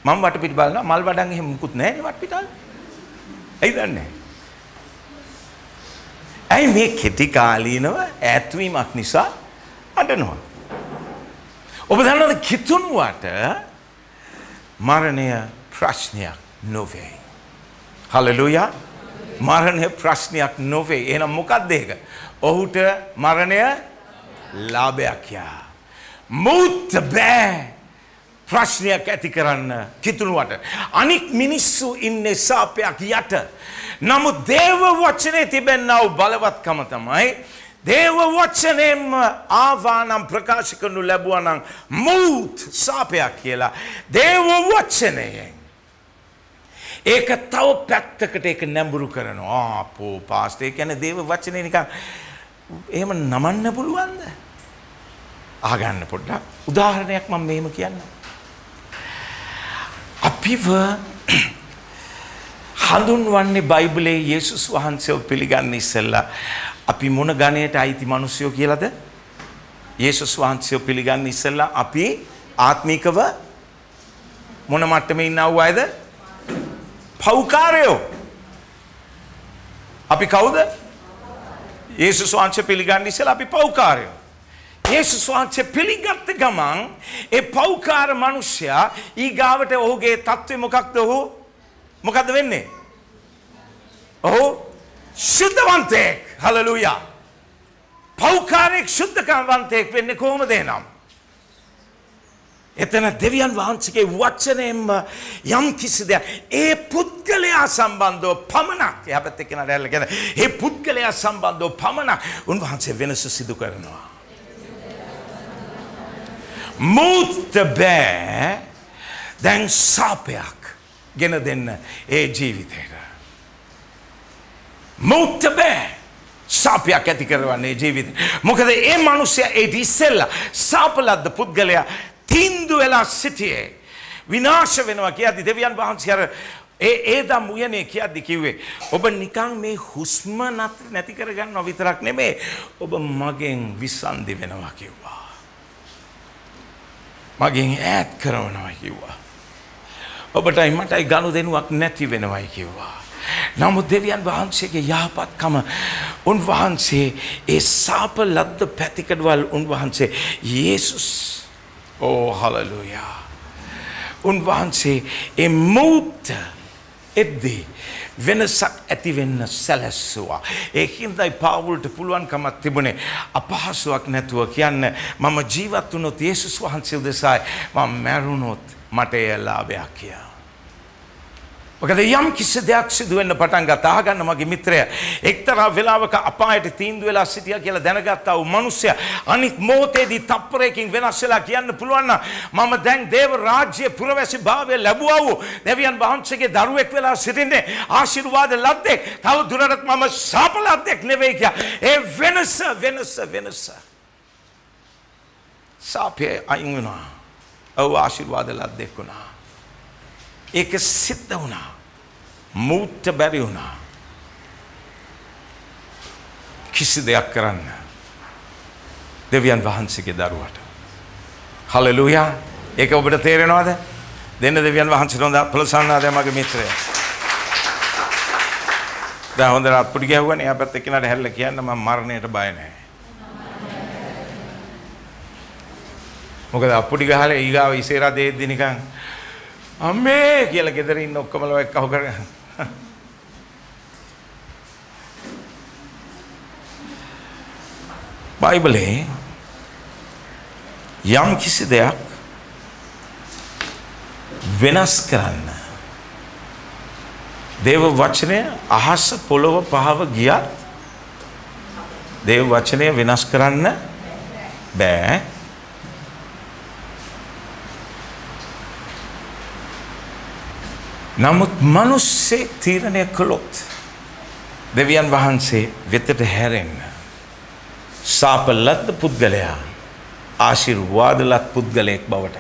මම වටපිට බලනවා මල් වඩන් එහෙම මුකුත් නැහැ නේ වටපිටල්. ඇයි දන්නේ? ඇයි මේ කෙටි කාලීනව ඈත්වීමක් නිසා අඬනවා. ඔබ දන්නවද කිතුණුවට මරණය ප්‍රශ්නයක් නොවේ. හලලුයා මරණය ප්‍රශ්නයක් නොවේ. එහෙනම් මොකක්ද ඒක? ඔහුට මරණය ලාභයක් යා. මුත් බෑ ප්‍රශ්නයක් ඇති කරන්න කිතුුණුවට. අනික් මිනිස්සු ඉන්නේ සාපයක් යට. නමුත් දේව වචනය තිබෙන්නව බලවත්කම තමයි. දේව වචනයෙන්ම ආවානම් ප්‍රකාශ කරනු ලැබුවනම් මුත් සාපයක් කියලා. දේව වචනයෙන්. ඒක තව පැත්තකට ඒක නැඹුරු කරනවා. ආපෝ පාස්ටේ ගැන දේව වචනය නිකන් එහෙම නමන්න පුළුවන්ද? ආගන්න පොඩ්ඩක්. උදාහරණයක් මම මෙහෙම කියන්න අපිව හඳුන්වන්නේ බයිබලේ යේසුස් වහන්සේව පිළිගන්න ඉස්සෙල්ලා. අපි මොන ගණයට අයිති මිනිස්සුયો කියලාද? යේසුස් වහන්සේව පිළිගන්න ඉස්සෙල්ලා අපි ආත්මිකව මොන මට්ටමේ ඉන්නව අයද? පෞකාරයෝ. අපි කවුද? යේසුස් වහන්සේ පිළිගන්න ඉස්සෙල්ලා අපි පෞකාරයෝ. යේසුස් වහන්සේ පිළිගත්ත ගමන් ඒ පෞකාර මිනිසයා ඊගාවට ඔහුගේ தත්ත්වය මොකක්ද ඔහු? මොකද්ද වෙන්නේ? ඔහු ශුද්ධවන්තයෙක්. හලලුයා පෞකාරයෙක් ශුද්ධකවන්තයෙක් වෙන්නේ කොහොමද එනම්? එතන දෙවියන් වහන්සේගේ වචනයෙන්ම යම් කිසි දෙයක්. ඒ පුද්ගලයා සම්බන්ධව පමණක්. එහා පැත්තේ කෙනා රැල්ලගෙන ඒ පුද්ගලයා සම්බන්ධව පමණක් උන්වහන්සේ වෙනස සිදු කරනවා. මුත් බෑ. දැන් සාපයක් ගෙන දෙන්න ඒ ජීවිතයට මුත් බෑ සාපයක් ඇති කරවන්නේ ජීවිත. මොකද ඒ මනුස්සය ඒට ඉස්සෙල්ලා සාපලද්ද පුද්ගලයා තින්දු වෙලා සිටියේ. විනාශ වෙනවා කියද්දි දෙවියන් වහන්සේ අර ඒ ඒදම් උයනේ කියද්දි කිව්වේ ඔබ නිකන් මේ හුස්ම නැති කරගන්නව විතරක් නෙමේ ඔබ මගෙන් විසන්දි වෙනවා කිව්වා. මගෙන් ඈත් කරනවා කිව්වා. ඔබටයි මටයි ගනුදෙනුවක් නැති වෙනවයි කිව්වා. නමුත් දෙවියන් වහන්සේගේ යහපත්කම උන්වහන්සේ ඒ සාප ලද්ද පැතිකඩවල් උන්වහන්සේ යේසුස් ඕ හලලුයා උන්වහන්සේ ඒ මූත එද්දී වෙනසක් ඇතිවෙන්න සැලැස්සවා. ඒහින්දයි පාවුල්ට පුළුවන්කමත් තිබුණේ අපහසුවක් නැතුව කියන්න මම ජීවත් වනොත් ඒසුස් වහන්සේ දෙසයි ම මැරුණොත් මට එය ලාභයක් කියා. මොකද යම් කිසි දෙයක් සිදු වෙන්න පටන් ගත්තා. අහගන්න මගේ මිත්‍රය. එක්තරා වෙලාවක අපායට තීන්දුව වෙලා සිටියා කියලා දැනගත්තා වූ මිනිසයා අනිත් මොහොතේදී තප්පරයකින් වෙනස් වෙලා කියන්න පුළුවන් මම දැන් දේව රාජ්‍ය පුරවැසි භාවය ලැබුවා වූ දෙවියන් වහන්සේගේ දරුවෙක් වෙලා සිටින්නේ ආශිර්වාද ලද්දෙක්. තව දුරටත් මම ශාප ලද්දෙක් නෙවෙයි කියා. ඒ වෙනස වෙනස වෙනස. සාපේ අයින් වුණා. ඔව් ආශිර්වාද ලද්දෙක් වුණා. ඒක සිද්ධ වුණා. මූට්ට බැරි වුණා. කිසි දෙයක් කරන්න. දෙවියන් වහන්සේගේ දරුවට. හලලුයා ඒක ඔබට තේරෙනවාද දෙන්න දෙවියන් වහන්සේ හොඳ පොළසන්නාද මගේ මිත්‍රය. දැන් හොඳට අප්පුඩි ගැහුවනේ එයා පැත්තේ කෙනාට හැල්ල කියන්න මම මරණයට බය නැහැ. මොකද අප්පුඩි ගහලා ඊගාව ඉසේරා දෙද්දි නිකන් අම්මේ කියලා ගෙදර ඉන්න ඔක්කොමල එක්කව කරගෙන බයිබලේ යම් කිසි දෙයක් වෙනස් කරන්න දේව වචනය අහස පොළොව පහව ගියත් දේව වචනය වෙනස් කරන්න බෑ නමුත් මනුස්සේ තීරණය කළොත් දෙවියන් වහන්සේ වෙතට හැරෙන්න. සාපල්ලත්ද පුද්ගලයා ආශිර්වාදලත් පුද්ගලයෙක් බවට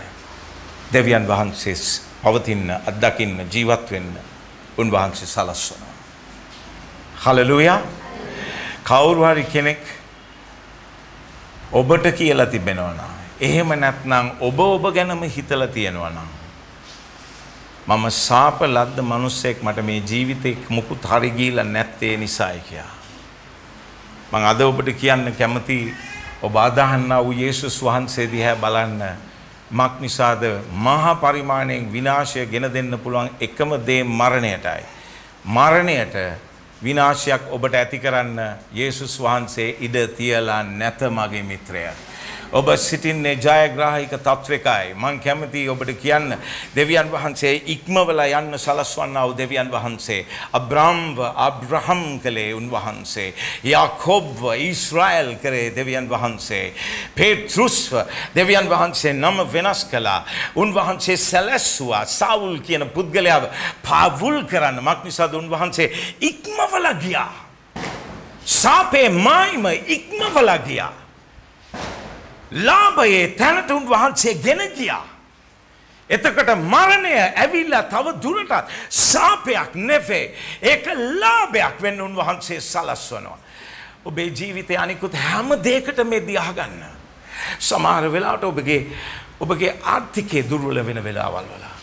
දෙවියන් වහන්සේ පවතින්න අත්දකින්න ජීවත් වෙන්න උන්වහන්සේ සලස්වනවා. හලලුයා කවුරුහරි කෙනෙක් ඔබට කියලා තිබෙනවනා. එහෙම නැත්නම් ඔබ ඔබ ගැනම හිතල තියෙනවනම්. මම සාප ලද්ද මනුස්සෙක් මට මේ ජීවිතේ මුකුත් හරි ගිහිල්ලා නැත්තේ නිසායි කියා. මම අද ඔබට කියන්න කැමති ඔබ අදහන්නා වූ යේසුස් වහන්සේ දිහා බලන්න මක් නිසාද මහා පරිමාණයෙන් විනාශය ගෙන දෙන්න පුළුවන් එකම දේ මරණයටයි. මරණයට විනාශයක් ඔබට ඇති කරන්න යේසුස් වහන්සේ ඉඩ තියලා නැත මගේ මිත්‍රය. ඔබ සිටින්නේ ජයග්‍රාහික තත්වකයි. මං කැමති ඔබට කියන්න දෙවියන් වහන්සේ ඉක්මවලා යන්න සලස්වන්නාව දෙවියන් වහන්සේ. අබ්‍රාම්ව අබ්‍රහම් කළේ උන්වහන්සේ. යාකොබ්ව ඊස්රායල් කරේ දෙවියන් වහන්සේ. පේටෘස්ව දෙවියන් වහන්සේ නම වෙනස් කළා. උන්වහන්සේ සැලැස්සුවා සවුල් කියන පුද්ගලයාව පාවුල් කරන්න මක් නිසාද උන්වහන්සේ ඉක්මවලා ගියා. සාපේ මායිම ඉක්මවලා ගියා. ලාභයේ තැනට උන්වහන්සේ ගෙන ගියා. එතකට මරණය ඇවිල්ලා තව දුරටත් සාපයක් නෙෆේ ඒක ලාභයක් වෙන්න උන්වහන්සේ සලස්වනවා. ඔබේ ජීවිතය අනිකුත් හැම දේකට මේ දියාගන්න. සමාර වෙලාට ඔබගේ ඔබගේ ආර්ථිකය දුර්වල වෙන වෙලාවල් වලා.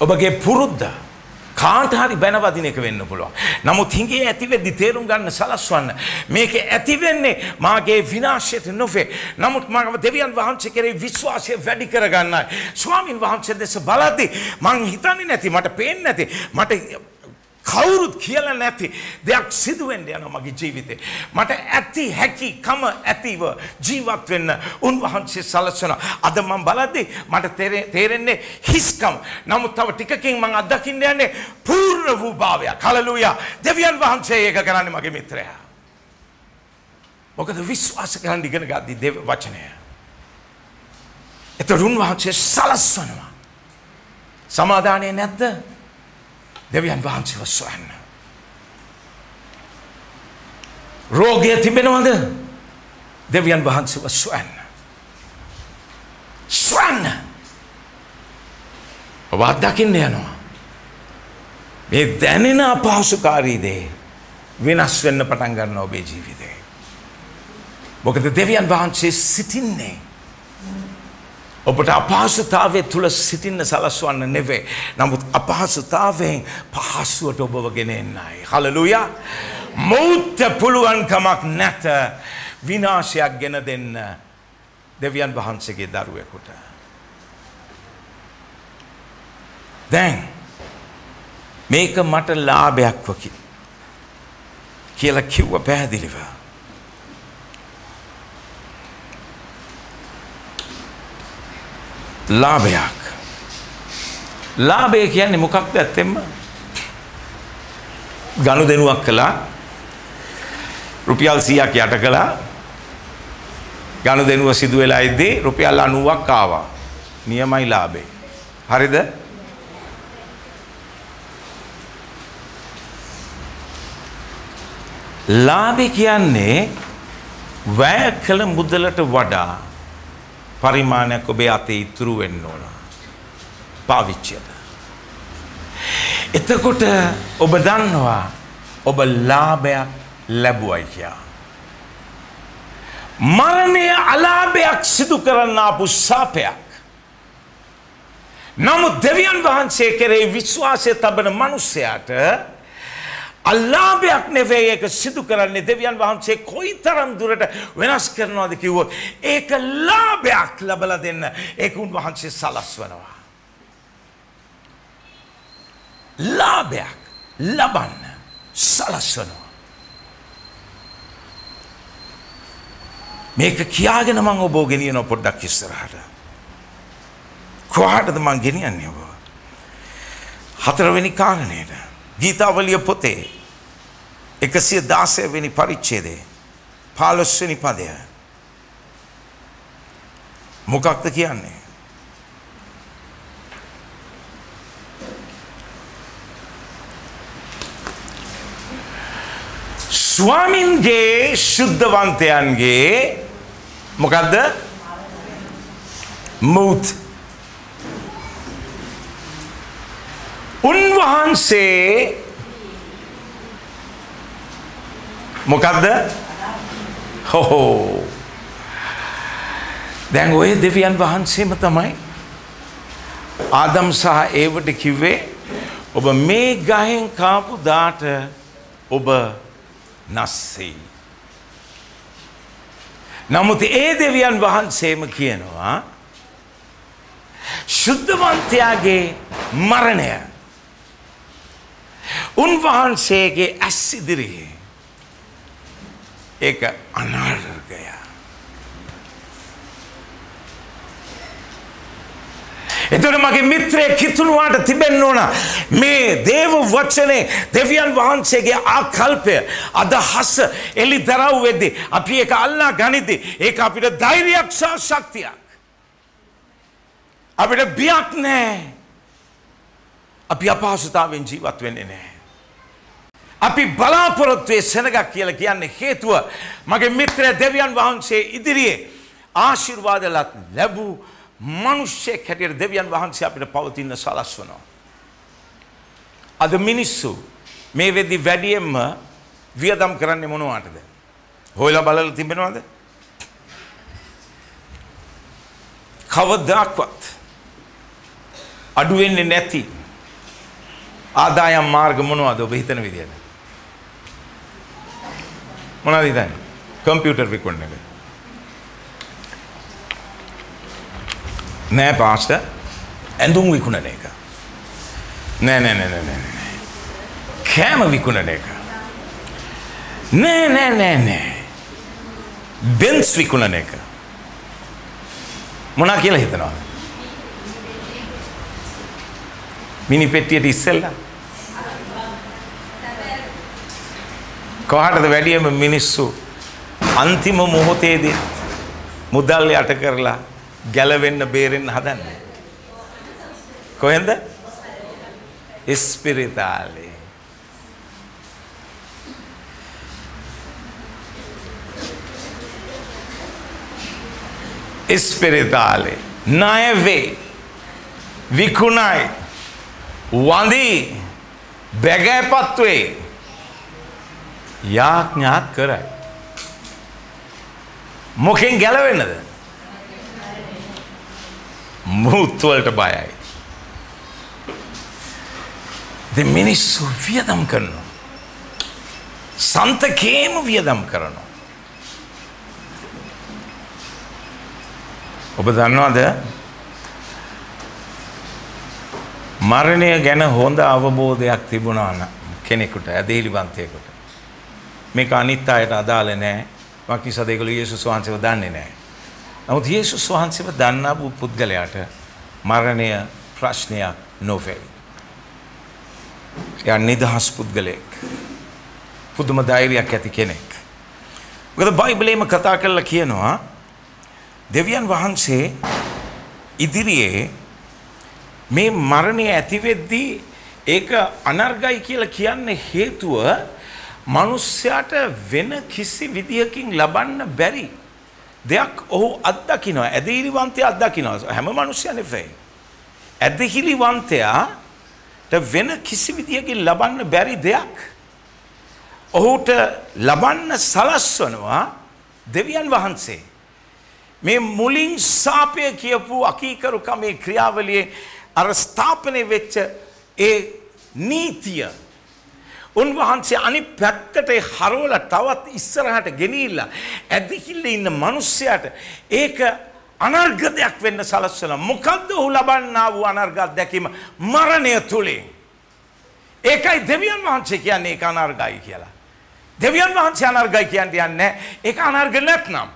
ඔබගේ පුරුද්ධ කාට හරි බැනවදින එක වෙන්න පුළුවන්. නමුත් හිඟේ ඇතිවෙද්දි තේරුම් ගන්න සලස්වන්න. මේක ඇතිවෙන්නේ මාගේ විනාශයට නොවේ. නමුත් මම දෙවියන් වහන්සේ කෙරේ විශ්වාසය වැඩි කරගන්නයි. ස්වාමින් වහන්සේ දෙස බලද්දි මං හිතන්නේ නැති මට පේන්නේ නැති මට කවුරුත් කියලා නැති දෙයක් සිදුවෙන්ඩ යන මගේ ජීවිතේ. මට ඇති හැකි කම ඇතිව ජීවත් වෙන්න උන්වහන්සේ සලස්සන. අද මං බලද්දි මට තේරෙන්නේ හිස්කම. නමුත් තව ටිකකින් මං අත්දකින්න යන්නේ පූර්ණ වූ භාවයක්. හලලුයා දෙවියන් වහන්සේ ඒක කරන්න මගේ මිත්‍රයා. මොකද විශ්වාස කරන්න ඉගෙන ගද්දි දෙව වචනය. එත රුන් වහන්සේ සලස්වනවා. සමාධානය නැත්ද? දෙවියන් වහන්සේව සොයන්න. රෝගය තිබෙනවද? දෙවියන් වහන්සේව සොයන්න. සොයන්න. ඔබ අත්දකින්න යනවා. මේ දැනෙන අපහසුකාරී දේ වෙනස් වෙන්න පටන් ගන්න ඔබේ ජීවිතේ. මොකද දෙවියන් වහන්සේ සිටින්නේ ඔබට අපහසුතාවය තුළ සිටින්න සලස්වන්න නෙවේ. නමුත් අපහසුතාවයෙන් පහසුවට ඔබව ගෙන එන්නයි. හලලුයා මෞත්ත පුළුවන්කමක් නැත විනාශයක් ගෙන දෙන්න දෙවියන් වහන්සේගේ දරුවෙකුට. දැන් මේක මට ලාභයක් වකි කියලා කිව්ව පැහැදිලිව. ලාභයක්. ලාභය කියන්නේ මොකක්ද ඇත්තෙන්ම? ගණු දෙනුවක් කළා. රුපියල් 100ක් යට කළා. ගණු දෙනුව සිදු වෙලා ඉද්දී රුපියල් 90ක් ආවා. නියමයි ලාභේ. හරිද? ලාභේ කියන්නේ වැය කළ මුදලට වඩා පරිමාණයක් ඔබේ අතේ ඉතුරු වෙන්න ඕන. පාවිච්චියට. එතකොට ඔබ දන්නවා ඔබ ලාභයක් ලැබුවයි කියා. මරණය අලාභයක් සිදු කරන්න ආපු සාපයක්. නමුත් දෙවියන් වහන්සේ කෙරේ විශ්වාසය තබන මනුස්සයාට අල්ලාභයක් නෙවෙයි ඒක සිදු කරන්නේ දෙවියන් වහන්සේ කොයි තරම් දුරට වෙනස් කරනවාද කිව්වොත් ඒක ලාභයක් ලබලා දෙන්න ඒක උන්වහන්සේ සලස්වනවා. ලාභයක් ලබන්න සලස්වනවා. මේක කියාගෙන මං ඔබ ගෙනියන පොඩ්ඩක් ඉස්සරහට. කොහාටද මං ගෙනියන්නේ ඔබ? හතරවෙනි කාරණේට ගීතාවලිය පොතේ එකසිය දාසය වෙනි පරිච්චේදේ පාලොස්වනි පදය. මොකක්ද කියන්නේ? ස්වාමින්ගේ ශුද්ධවන්තයන්ගේ මොකක්ද මුත් උන්වහන්සේ මොකක්ද හොහෝ දැන් ඔය දෙවියන් වහන්සේම තමයි ආදම් සහ ඒවට කිව්වේ ඔබ මේ ගහෙන් කාපු දාට ඔබ නස්සෙයි. නමුත් ඒ දෙවියන් වහන්සේම කියනවා ශුද්ධවන්තයාගේ මරණය උන්වහන්සේගේ ඇස් ඉදිරියේ ඒක අනාර්ගය. එතකොට මගේ මිත්‍රය කිතුනුවාට තිබෙන්න ඕන මේ දේව වචනේ දෙවියන් වහන්සේගේ ආකල්පය අදහස එලි දරව් වෙද්දී අපි ඒක අල්ලා ගනිද්දී ඒක අපිට ධෛර්යයක් සහ ශක්තියක් අපිට බියක් නැහැ අපි අපහසුතාවෙන් ජීවත් වෙන්නේ නැහැ අපි බලාපොරොත්තුවේ සෙනගක් කියලා කියන්නේ හේතුව මගේ මිත්‍රය දෙවියන් වහන්සේ ඉදිරියේ ආශිර්වාද ලැබූ මනුෂ්‍යයෙක් හැටියට දෙවියන් වහන්සේ අපිට පවතින්න සලස්වනවා. අද මිනිස්සු මේ වෙද්දි වැඩියෙන්ම වියදම් කරන්නේ මොනවටද? හොයලා බලලා තිබෙනවද? කවදාක්වත් අඩු වෙන්නේ නැති ආදායම් මාර්ග මොනවද ඔබ හිතන විදිහට? මොනවද හිතන්නේ? කම්පියුටර් විකුණන එක. නෑ පාස්ට ඇඳුම් විකුණන එක. නෑ නෑ නෑ නෑ නෑ නෑ. කෑම විකුණන එක. නෑ නෑ නෑ නෑ. බෙන්ස් විකුණන එක. මොනා කියලා හිතනවා? මිනි පෙට්ටියට ඉස්සෙල්ලා කොහටද වැඩියම මිනිස්සු අන්තිම මොහොතේදී මුදල් යට කරලා ගැලවෙන්න බේරෙන්න හදන්නේ. කොහෙන්ද? ඉස්පිරිතාලේ. ඉස්පිරිතාලේ ණය වේ විකුණයි වඳී බැගෑපත් වේ යාඥාත් කරයි මොකෙන් ගැලවෙන්නද මුත්වලට බයයි. ද මිනිස්සු වියදම් කරනවා. සන්තකේම වියදම් කරනවා. ඔබ දන්නවාද මරණය ගැන හොඳ අවබෝධයක් තිබුණාන කෙනෙකුට ඇදහිලිවන්තයකුට මේක අනිත් අයට අදාළ නෑ මක්නි සදයකළු යේසුස් වහන්සේව දන්නේ නෑ නමුත් යේසුස් වහන්සේව දන්නා වූ පුද්ගලයාට මරණය ප්‍රශ්නයක් නොවේ. එයා නිදහස් පුද්ගලයෙක්. පුදුම ධෛර්යයක් ඇති කෙනෙක්. මොකද බයිබලයේම කතා කරලා කියනවා දෙවියන් වහන්සේ ඉදිරියේ මේ මරණය ඇතිවෙද්දී ඒක අනර්ගයි කියලා කියන්නේ හේතුව මිනිස්යාට වෙන කිසි විදියකින් ලබන්න බැරි දෙයක් ඔහු අත්දකිනවා. ඇදහිලිවන්තයා අත්දකිනවා. හැම මනුෂ්‍යයන් නෙවෙයි ඇදහිලිවන්තයාට වෙන කිසි විදියකින් ලබන්න බැරි දෙයක් ඔහුට ලබන්න සලස්වනවා දෙවියන් වහන්සේ. මේ මුලින් සාපය කියපු අකීකරුකමේ ක්‍රියාවලියේ අර ස්ථාපනය වෙච්ච ඒ නීතිය උන්වහන්සේ අනි පැත්තට හරෝල තවත් ඉස්සරහට ගෙනීල්ලා ඇදිහිල්ල ඉන්න මනුස්්‍යයට ඒක අනර්ගතයක් වෙන්න සලස්සල මොකක්ද ඔහු ලබන්නා වූ අනර්ගත් දැකීම මරණය තුළේ. ඒකයි දෙවියන් වහන්සේ කියන්නේ ඒ අනර්ගයි කියලා. දෙවියන් වහන්සේ අනර්ගයි කියන්ට යන්න ඒ අනර්ග නැත්නම්.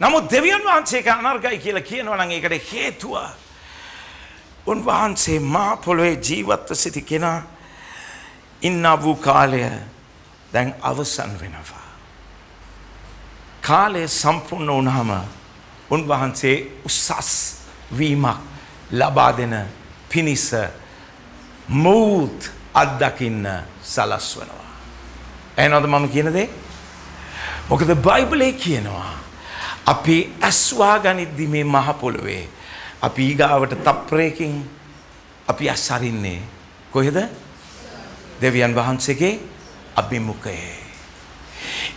නමුත් දෙවියන් වහන්සේ අනර්ගයි කියලා කියනවනං ඒකට හේතුව. උන්වහන්සේ මා පොළොවේ ජීවත්ව සිටි කෙනා ඉන්න වූ කාලය දැන් අවසන් වෙනවා. කාලය සම්පූර්ණ වුණාම උන්වහන්සේ උසස් වීමක් ලබා දෙන පිණිස මූත් අත්දකින්න සලස්වනවා. ඇනොද මම කියනදේ මොකද බයිබලේ කියනවා. අපි ඇස්වා ගනිද්දි මේ මහපොළොවේ අපි ඊගාවට තප්‍රයකින් අපි අස්සරින්නේ කොහෙද දෙවියන් වහන්සේගේ අභිමුඛයේ.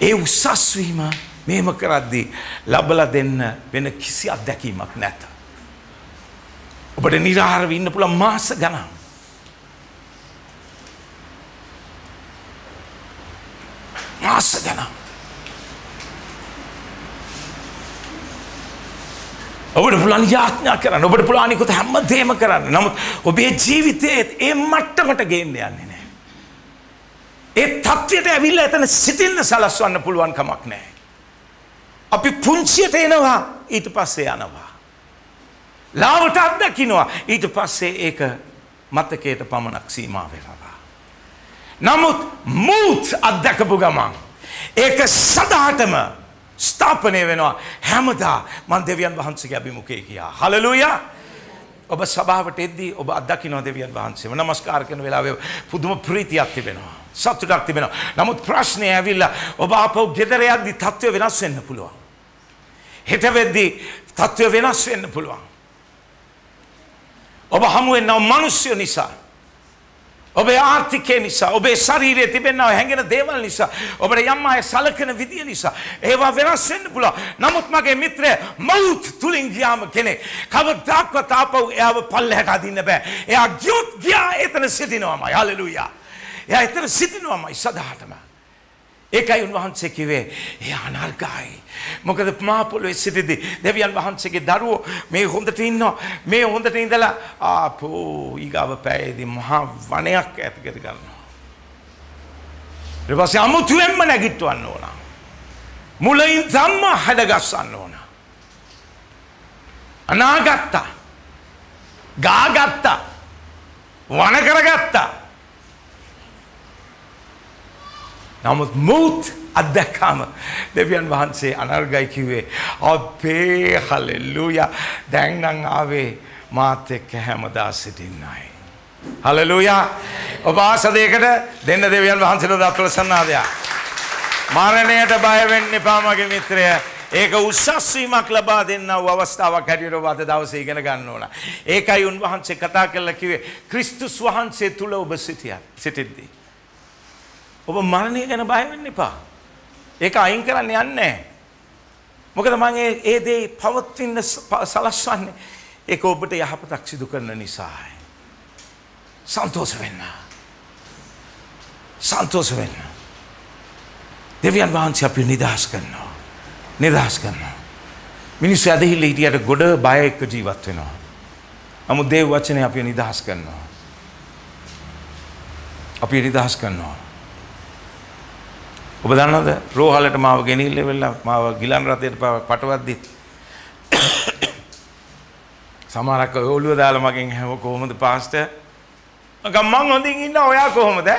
ඒ උසස්වීම මෙහෙම කරද්දී ලබලා දෙන්න වෙන කිසි අත්දැකීමක් නැත. ඔබට නිරාහාරව ඉන්න පුළුවන් මාස ගණන්. මාස ගණන්. ඔබට පුළුවන් යාඥා කරන්න ඔබට පුළුවන් අනිකුත් හැම දෙයක්ම කරන්න. නමුත් ඔබේ ජීවිතයේ ඒ මට්ටමට ගේන්න යන්නේ නැහැ. ඒ තත්ත්වයට ඇවිල්ලා එතන සිටින්න සලස්වන්න පුළුවන් කමක් නැහැ. අපි පුංචියට එනවා ඊට පස්සේ යනවා. ලාවට අත්දකින්නවා ඊට පස්සේ ඒක මතකයට පමණක් සීමා වෙනවා. නමුත් මූත් අත්දකපු ගමන් ඒක සදාටම ස්ථාපනය වෙනවා හැමදා මන් දෙවියන් වහන්සේගේ අභිමුඛයේ කියා. හලලුයා. ඔබ සභාවට එද්දී ඔබ අත්දකින්න දෙවියන් වහන්සේව නමස්කාර කරන වෙලාවේ පුදුම ප්‍රීතියක් තිබෙනවා. සතුටක් තිබෙනවා. නමුත් ප්‍රශ්නය ඇවිල්ලා ඔබ ආපහු ගෙදර යද්දී තත්ත්වය වෙනස් වෙන්න පුළුවන්. හෙට වෙද්දී තත්ත්වය වෙනස් වෙන්න පුළුවන්. ඔබ හමු වෙන්නව මිනිස්සු නිසා. ඔබේ ආර්ථිකය නිසා ඔබේ ශරීරයේ තිබෙනව හැඟෙන දේවල් නිසා ඔබට යම් අය සලකන විදිය නිසා ඒවා වෙනස් වෙන්න පුළුවන්. නමුත් මගේ මිත්‍රය මවුත් තුලින් ගියාම කෙනෙක් කවදාක්වත් ආපහු එයාව පල්ලෙහාට අදින්න බෑ. එයා ගියොත් ගියා එතන සිටිනවාමයි. හලෙලූයා. එයා එතන සිටිනවාමයි සදාටම. ඒකයි උන්වහන්සේ කිව්වේ එයා අනර්ගයි. මොකද මා පොළොවේ සිටිද්දී දෙවියන් වහන්සේගේ දරුවෝ මේ හොඳට ඉන්නවා. මේ හොඳට ඉඳලා ආපෝ ඊගාව පැයේදී මහා වනයක් ඇති කර ගන්නවා. ඊට පස්සේ අමුතුවෙන්ම නැගිටවන්න ඕන. මුලින් ධම්ම හැඩගස්සන්න ඕන. අනාගත්තා. ගාගත්තා. වන කරගත්තා. නමුත් මුත් අත්දැක්කාම දෙවියන් වහන්සේ අනර්ගයි කිව්වේ අපේ හලෙල්ලූයා දැන් නම් ආවේ මාත් එක්ක හැමදා සිටින්නයි. හලලූයා ඔබ ආස දෙයකට දෙන්න දෙවියන් වහන්සේට දත්වල සන්නාදයක්. මරණයට බය වෙන්න එපා මගේ මිත්‍රය. ඒක උසස් වීමක් ලබා දෙන්න වූ අවස්ථාවක් හැටියට ඔබ අද දවසේ ඉගෙන ගන්න ඕන. ඒකයි උන්වහන්සේ කතා කරලා කිව්වේ ක්‍රිස්තුස් වහන්සේ තුල ඔබ සිටියා සිටිද්දී. ඔබ මරණය ගැන බය වෙන්න එපා. ඒක අයින් කරන්න යන්නේ නැහැ. මොකද මම ඒ ඒ දේ පවත්වින්න සලස්වන්නේ ඒක ඔබට යහපතක් සිදු කරන නිසායි. සන්තෝෂ වෙන්න. සන්තෝෂ වෙන්න. දෙවියන් වහන්සේ අපි නිදහස් කරනවා. නිදහස් කරනවා. මිනිස්සු ඇදහිල්ල හිටියට ගොඩ බය එක්ක ජීවත් වෙනවා. නමුත් දේව වචනේ අපි නිදහස් කරනවා. අපි නිදහස් කරනවා. ඔබ දන්නවද? රෝහලට මාව ගෙනිල්ල වෙලා මාව ගිලන් රථයට පටවද්දි සමහරක් ඔළුව දාලා මගෙන් හැව කොහොමද පාස්ටර්? මම මං හොඳින් ඉන්න ඔයා කොහොමද?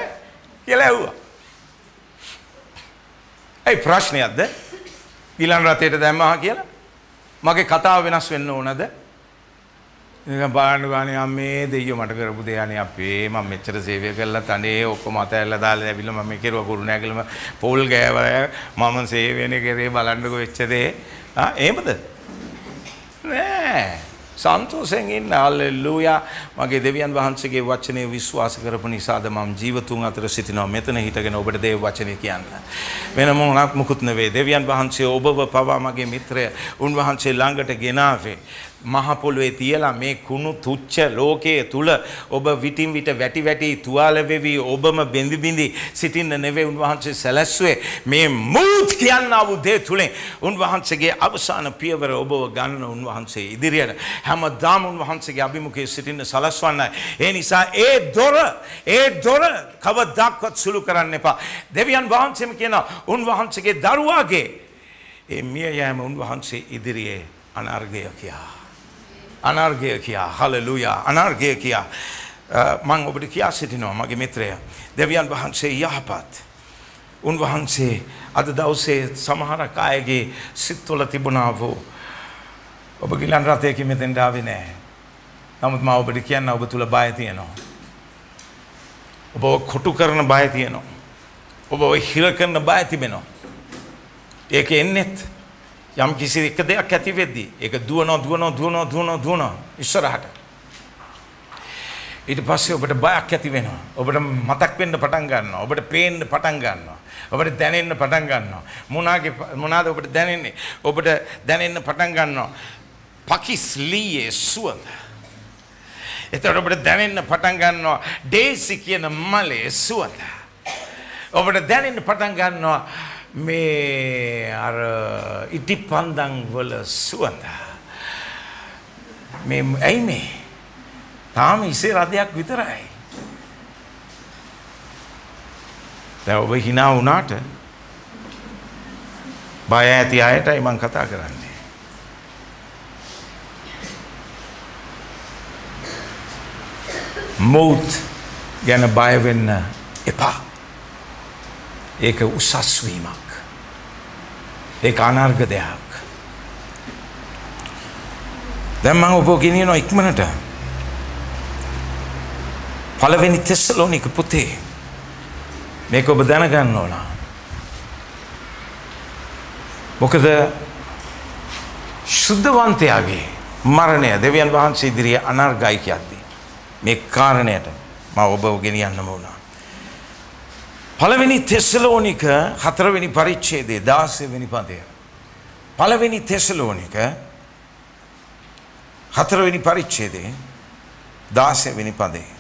කියලා ඇහුවා. ඒ ප්‍රශ්නයක්ද? ගිලන් රථයට දැම්මා කියලා? මගේ කතාව වෙනස් වෙන්න ඕනද? නිකන් බලන්න ගානේ අම්මේ දෙයියෝ මට කරපු දේ අනේ අපේ මම මෙච්චර සේවය කළා. තනේ ඔක්කොම අතහැරලා දාලා ඇවිල්ලා මම මේ කෙරුවා කුරුණෑගලම පොල් ගෑවා මම සේවයනේ කරේ බලන්නකෝ වෙච්ච දේ. ආ එහෙමද? නෑ. සන්තෝෂෙන් ඉන්න. හල්ලෙලූයා මගේ දෙවියන් වහන්සේගේ වචනේ විශ්වාස කරපු නිසාද මම ජීවතුන් අතර සිටිනවා. මෙතන හිටගෙන ඔබට දේව වචනේ කියන්න. වෙන මොනක් මුකුත් නෙවෙයි. දෙවියන් වහන්සේ ඔබව පවා මගේ මිත්‍රය උන්වහන්සේ ළඟට ගෙනාවේ. මහ පොළොවේ තියලා මේ කුණු තුච්ච ලෝකයේ තුල ඔබ විටින් විට වැටි වැටි තුවාල වෙවි ඔබම බෙඳි බිඳි සිටින්න නෙවෙයි උන්වහන්සේ සැලැස්සුවේ මේ මුත් කියනා වූ දේ තුලින්. උන්වහන්සේගේ අවසාන පියවර ඔබව ගන්න උන්වහන්සේ ඉදිරියට. හැමදාම උන්වහන්සේගේ අභිමුඛයේ සිටින්න සලස්වන්නයි. ඒ නිසා ඒ දොර ඒ දොර කවදාවත් සුළු කරන්න එපා. දෙවියන් වහන්සේම කියන උන්වහන්සේගේ දරුවාගේ. ඒ මිය යෑම උන්වහන්සේ ඉදිරියේ අනර්ගය කියා. අනර්ගය කියා හලලුයා අනර්ගය කියා මං ඔබට කියා සිටිනවා මගේ මිත්‍රය දෙවියන් වහන්සේ යහපත් උන්වහන්සේ අද දවසේ සමහරක් අයගේ සිත්වල තිබුණා වූ ඔබ ගිලන් රථයකින් මෙතෙන්ට ආවේ නැහැ. නමුත් මම ඔබට කියන්න ඔබ තුල බය තියෙනවා. ඔබ කොටු කරන බය තියෙනවා. ඔබ හිර කරන බය තිබෙනවා. ඒක එන්නේත් යම් කිසි එක දෙයක් ඇති වෙද්දී ඒක දුවනවා දුවනවා දුවනවා දුවනවා දුවනවා ඉස්සරහට. ඊට පස්සේ ඔබට බයක් ඇති වෙනවා. ඔබට මතක් වෙන්න පටන් ගන්නවා. ඔබට පේන්න පටන් ගන්නවා. ඔබට දැනෙන්න පටන් ගන්නවා. මොනාගේ මොනවාද ඔබට දැනෙන්නේ? ඔබට දැනෙන්න පටන් ගන්නවා. පකිස් ලීයේ සුවඳ. එතකොට ඔබට දැනෙන්න පටන් ගන්නවා ඩේසි කියන මලේ සුවඳ. ඔබට දැනෙන්න පටන් ගන්නවා මේ අර ඉටිපන්දන් වල සුවඳ මේ ඇයි මේ තාම ඉසේ රදයක් විතරයි දැන් ඔබ hina වුණාට බය ඇති අයටයි මම කතා කරන්නේ. මෞත් ගැන බය වෙන්න එපා. ඒක උසස් වීමක්. ඒක අනර්ග දෙයක්. දැන් මම ඔබ ගෙනියනවා ඉක්මනට. පළවෙනි තෙස්සලෝනික පුතේ මේක ඔබ දැනගන්න ඕන. මොකද ශුද්ධවන්තයාගේ මරණය දෙවියන් වහන්සේ ඉදිරියේ අනර්ගයි කියද්දී මේ කාරණයට මම ඔබව ගෙනියන්නම වුණා. පළවෙනි තෙස්සලෝනික හතරවෙනි පරිච්ඡේදයේ 16 වෙනි පදය. පළවෙනි තෙස්සලෝනික හතරවෙනි පරිච්ඡේදයේ 16 වෙනි පදේ.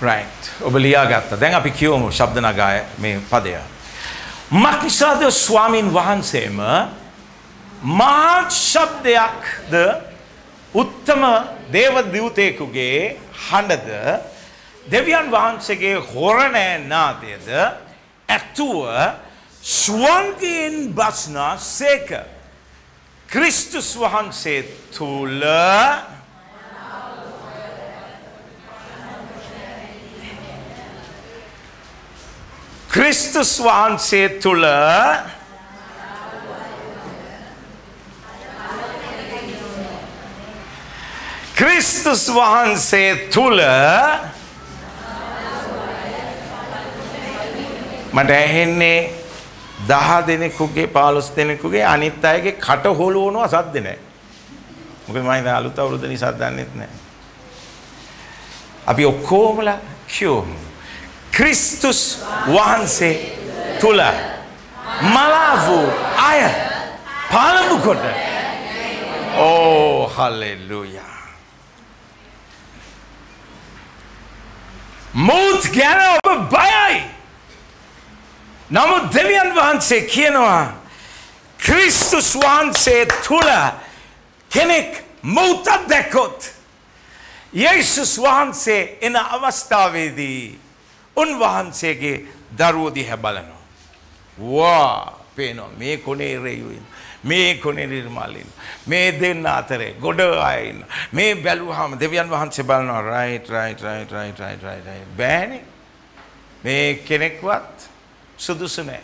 right ඔබ ලියාගත්තා. දැන් අපි කියවමු ශබ්ද නගාය මේ පදය. මක්නිසාද ස්වාමින් වහන්සේම මහත් ශබ්දයක්ද උත්තම දේව දූතයෙකුගේ හඬද? දෙවියන් වහන්සේගේ හොරණෑ නාදයද? ඇතුව ස්වන්ගයෙන් බස්නා සේක. ක්‍රිස්තුස් වහන්සේ තුළ ක්‍රිස්තුස් වහන්සේ තුළ ක්‍රිස්තුස් වහන්සේ තුළ මට ඇහෙන්නේ දහ දෙනෙකුගේ පාලොස් දෙනෙකුගේ අනිත් අයගේ කට හොලුවනවා සද්ද නැහැ. මොකද මම ඉතින් අලුත් අවුරුද්ද නිසා දන්නෙත් නැහැ. අපි ඔක්කොමලා කියමු. ක්‍රිස්තුස් වහන්සේ තුල මලාවු අය පළමු කොට ඕ හලෙලුයා මෝත් ගැන ඔබ බයයි. නමුත් දෙවියන් වහන්සේ කියනවා ක්‍රිස්තුස් වහන්සේ තුළ කෙනෙක් මෞතත් දැක්කොත් යේසුස් වහන්සේ එන අවස්ථාවේදී උන්වහන්සේගේ දරුවෝ දිහා බලනවා. වා පේනවා. මේ කොනේ රෙයුයින් මේ කොනේ නිර්මාලින් මේ දෙන්න අතරේ ගොඩ අය ඉන්න. මේ බැලුවාම දෙවියන් වහන්සේ බලනවා right right right right right right right බෑනේ. මේ කෙනෙක්වත් සුදුසු නෑ.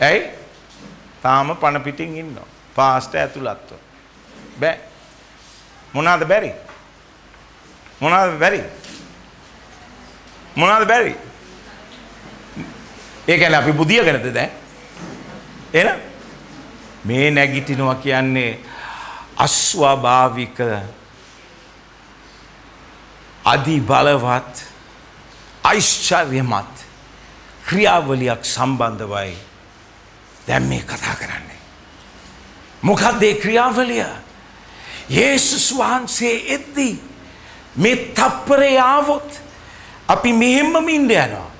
ඇයි? තාම පණ පිටින් ඉන්නවා. පාස්ට ඇතුළත්ව. බෑ. මොනවාද බැරි? මොනවාද බැරි? මොනවද බැරි? ඒ කියන්නේ අපි බුදියගෙනද දැන්? එහෙනම් මේ නැගිටිනවා කියන්නේ අස්වාභාවික අධි බලවත් ඓශ්චර්යමත් ක්‍රියාවලියක් සම්බන්ධවයි දැන් මේ කතා කරන්නේ. මොකක්ද ඒ ක්‍රියාවලිය? යේසුස් වහන්සේ එද්දී මේ තප්පරේ ආවොත් අපි මෙහෙම්ම මින්ඩ යනවා.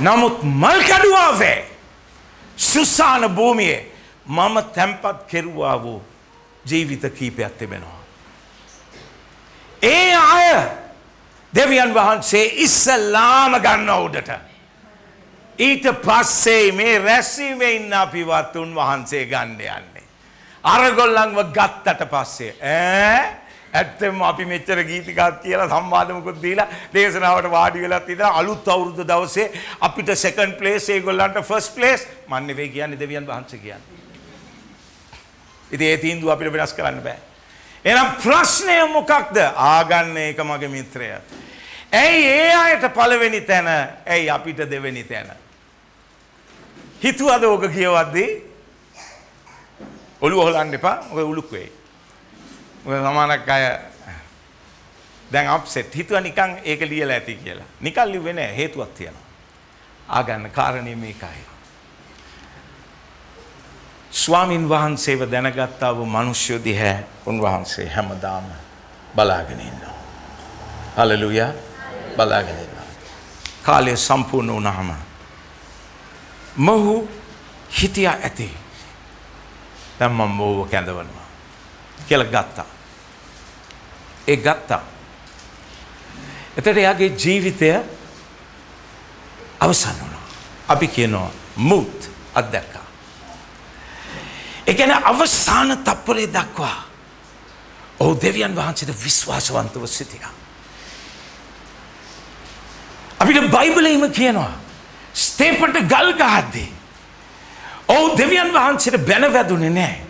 නමුත් මල්කඩුවාවේ සුසාන භූමියේ මම තැම්පත් කෙරුවා වූ ජීවිත කීපයක් තිබෙනවා. ඒ අය දෙවියන් වහන්සේ ඉස්සල්ලාම ගන්න උඩට. ඊට පස්සේ මේ රැස්සීමේ ඉන්න අපිවත් උන්වහන්සේ ගණ්ඩ යන්නේ. අරගොල්ලංව ගත්තට පස්සේ ඈ ඇත්තම අපි මෙච්චර ගීතිකාත් කියලා සම්මාධමකුත් දීලා දේශනාවට වාඩි වෙලත් ඉඳලා අලුත් අවුරුදු දවසේ අපිට සෙකන්ඩ් ප්ලේස් ඒගොල්ලන්ට ෆස්ට් ප්ලේස් මන් නෙවෙයි කියන්නේ දෙවියන් වහන්සේ කියන්නේ. ඉතින් ඒ තීන්දුව අපිට වෙනස් කරන්න බෑ. එහෙනම් ප්‍රශ්නය මොකක්ද? ආගන්න ඒක මගේ මිත්‍රය. ඇයි ඒ අයට පළවෙනි තැන ඇයි අපිට දෙවෙනි තැන. හිතුවද ඕක කියවද්දී ඔළුව හොලන්න එපා ඔය උලුක් වෙයි. මොකද සමහරක් අය දැන් අප්සෙට් හිතුවා නිකන් ඒක ලියලා ඇති කියලා. නිකන් ලිව්වේ නෑ හේතුවක් තියෙනවා. ආගන්න කාරණේ මේකයි. ස්වාමින් වහන්සේව දැනගත්තා වූ මිනිස්සු දිහා උන්වහන්සේ හැමදාම බලාගෙන ඉන්නවා. හලෙලුයා බලාගෙන ඉන්නවා. කාලය සම්පූර්ණ වුණාම මොහු හිතියා ඇති. දැන් මම මොහුව කැඳවනවා කියලා ගත්තා. ඒ ගත්තා. එතට එයාගේ ජීවිතය අවසන් වුණා. අපි කියනවා මුත් අත්දැක්කා. එකන අවසාන තප්පරේ දක්වා ඔහු දෙවියන් වහන්සේට විශ්වාසවන්තව සිටියා. අපිට බයිබලෙහිම කියනවා ස්තේපට ගල් ගහද්දී ඔහු දෙවියන් වහන්සේට බැන වැදුනේ නැහැ.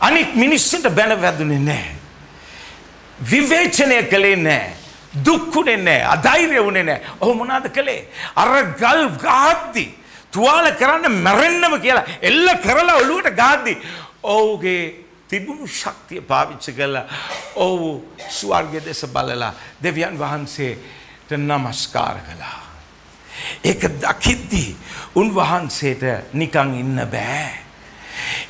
අනික් මිනිස්සුන්ට බැන වැදුනේ නැහැ. විවේචනය කළේ නැහැ. දුක්කුනේ නැහැ. අධෛර්ය වුණේ නැහැ. ඔහු මොනවද කළේ? අර ගල් ගහද්දී තුවාල කරන්න මැරෙන්නම කියලා එල්ල කරලා ඔළුවට ගහද්දී ඔහුගේ තිබුණු ශක්තිය පාවිච්චි කරලා ඔහු ස්වර්ගය දෙස බලලා දෙවියන් වහන්සේට නමස්කාර කළා. ඒක දකිද්දී උන්වහන්සේට නිකං ඉන්න බෑ.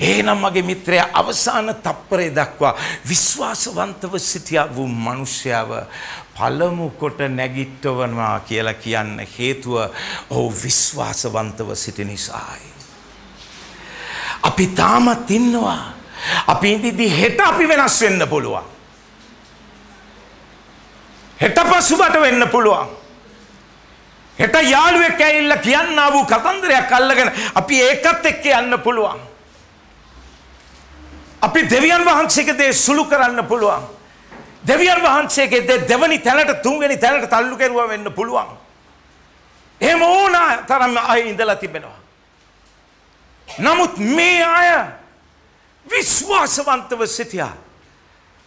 ඒනම් මගේ මිත්‍රය අවසාන තප්පරේ දක්වා විශ්වාසවන්තව සිටියා වූ මනුෂ්‍යාව පළමු කොට නැගිට්ටවනවා කියලා කියන්න හේතුව ඔහු විශ්වාසවන්තව සිටි නිසායි. අපි තාමත් ඉන්නවා. අපි ඉදිදි හෙට අපි වෙනස් වෙන්න පුළුවන්. හෙට පසුබට වෙන්න පුළුවන්. හෙට යාළුවෙක් ඇවිල්ලා කියන්න වූ කතන්දරයක් අල්ලගෙන අපි ඒකත් එක්ක යන්න පුළුවන්. අපි දෙවියන් වහන්සේගේ දේ සුළු කරන්න පුළුවන්. දෙවියන් වහන්සේගේ දේ දෙවනි තැනට තුන්වෙනි තැනට තල්ලු කෙරුවා වෙන්න පුළුවන්. එහෙම ඕන තරම් අය ඉඳලා තිබෙනවා. නමුත් මේ අය විශ්වාසවන්තව සිටියා.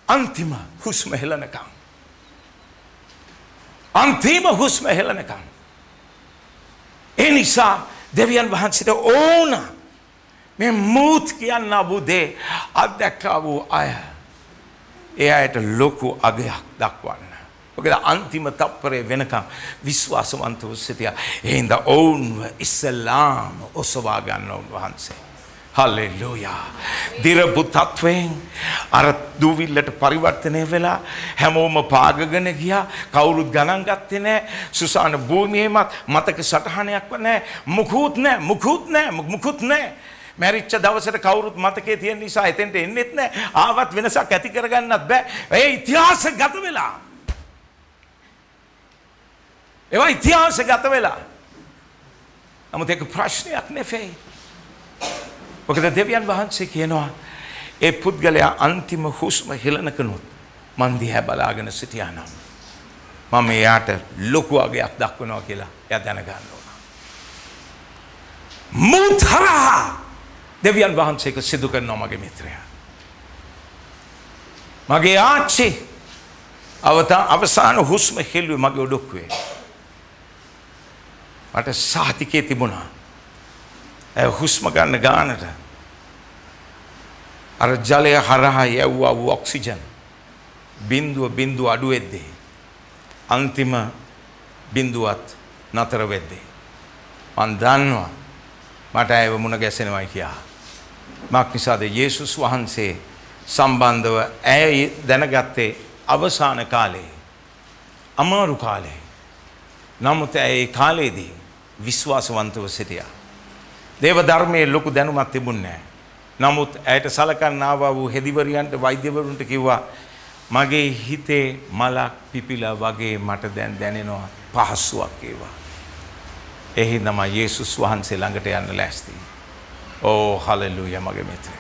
අන්තිම හුස්ම හෙලනකම්. අන්තිම හුස්ම හෙලනකම්. ඒ නිසා දෙවියන් වහන්සේට ඕන මේ මූත් කියන්න වූ දේ අත්දැක්කා වූ අය ඒ අයට ලොකු අගයක් දක්වන්න. ඔකද අන්තිම තප්පරේ වෙනකම් විශ්වාසවන්තව සිටියා. එහෙනම් ඔවුන්ව ඉස්සලාම ඔසවා ගන්න උන්වහන්සේ. හල්ලෙලූයා. දිරපු තත්වයෙන් අර දූවිල්ලට පරිවර්තනය වෙලා හැමෝම පාගගෙන ගියා කවුරුත් ගණන් ගත්තේ නැහැ සුසාන භූමියේමත් මතක සටහනයක් නැහැ මුකුත් නැහැ මුකුත් නැහැ මුකුත් නැහැ මැරිච්ච දවසට කවුරුත් මතකේ තියෙන නිසා එතෙන්ට එන්නෙත් නැහැ ආවත් වෙනසක් ඇති කරගන්නත් බෑ. ඒ ඉතිහාස ගත වෙලා. ඒවා ඉතිහාස ගත වෙලා. නමුත් ඒක ප්‍රශ්නයක් නෙවෙයි මොකද දෙවියන් වහන්සේ කියනවා ඒ පුද්ගලයා අන්තිම හුස්ම හෙලනකනුත් මන් දිහා බලාගෙන සිටියා නම් මම එයාට ලොකු අගයක් දක්වනවා කියලා එයා දැනගන්න ඕන. මුතරා දෙවියන් වහන්සේක සිදු කරනවා මගේ මිත්‍රයා. මගේ ආච්චි අවතා අවසාන හුස්ම හෙල්ලුවේ මගේ ඔඩොක්කුවේ. මට සාතිකේ තිබුණා. ඇ හුස්ම ගන්න ගානට අර ජලය හරහා යව්වා වූ ඔක්සිජන් බින්දුව බින්දුව අඩු වෙද්දී අන්තිම බින්දුවත් නතර වෙද්දී මන් දන්නවා මට ඇව මුණ ගැසෙනවයි කියා මක් නිසාද යේසුස් වහන්සේ සම්බන්ධව ඇය දැනගත්තේ අවසාන කාලේ අමාරු කාලේ නමුත් ඇයි කාලේදී විශ්වාසවන්තව සිටියා දේව ධර්මයේ ලොකු දැනුමක් තිබුණේ නමුත් ඇයට සලකන්න ආවා වූ හෙදිවරියන්ට වෛද්‍යවරුන්ට කිව්වා මගේ හිතේ මලක් පිපිලා වගේ මට දැන් දැනෙනවා පහසුවක් ඒවා. එහි නම යේසුස් වහන්සේ ළඟට යන්න ලෑස්ති. Oh, ඕ හලෙලූය මගේ මිත්‍රය.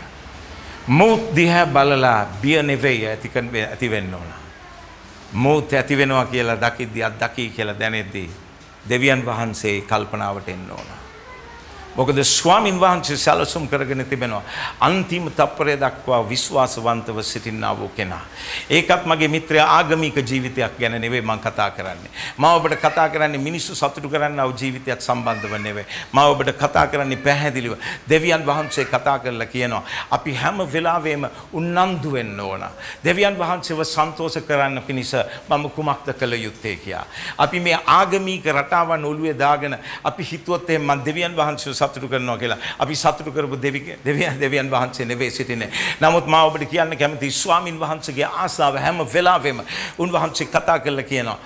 මුත් දිහැ බලලා බිය නෙවෙයි ඇතිකන් ඇති වෙන්න ඕන. මුත් ඇති වෙනවා කියලා දකිද්දී අත් දකී කියලා දැනෙද්දී දෙවියන් වහන්සේ කල්පනාවට එන්න ඕන. මොකද ස්වාමින් වහන්සේ සැලසුම් කරගෙන තිබෙනවා. අන්තිම තප්පරය දක්වා විශ්වාසවන්තව සිටින්නා වූ කෙනා. ඒකත් මගේ මිත්‍රය ආගමික ජීවිතයක් ගැන නෙවෙයි මම කතා කරන්නේ. මම ඔබට කතා කරන්නේ මිනිස්සු සතුටු කරන්නා වූ ජීවිතයක් සම්බන්ධව නෙවෙයි. මම ඔබට කතා කරන්නේ පැහැදිලිව. දෙවියන් වහන්සේ කතා කරලා කියනවා අපි හැම වෙලාවෙම උන්නන්දු වෙන්න ඕන. දෙවියන් වහන්සේව සන්තෝෂ කරන්න පිණිස මම කුමක්ද කළ යුත්තේ කියා. අපි මේ ආගමික රටාවන් ඔළුවේ දාගෙන අපි හිතුවොත් එහෙනම් මම දෙවියන් වහන්සේව සතුටු කරනවා කියලා. අපි සතුටු කරපු දෙවියන් දෙවියන් වහන්සේ නෙවෙයි සිටින්නේ. නමුත් මා ඔබට කියන්න කැමති ස්වාමින් වහන්සේගේ ආසාව හැම වෙලාවෙම උන්වහන්සේ කතා කරලා කියනවා.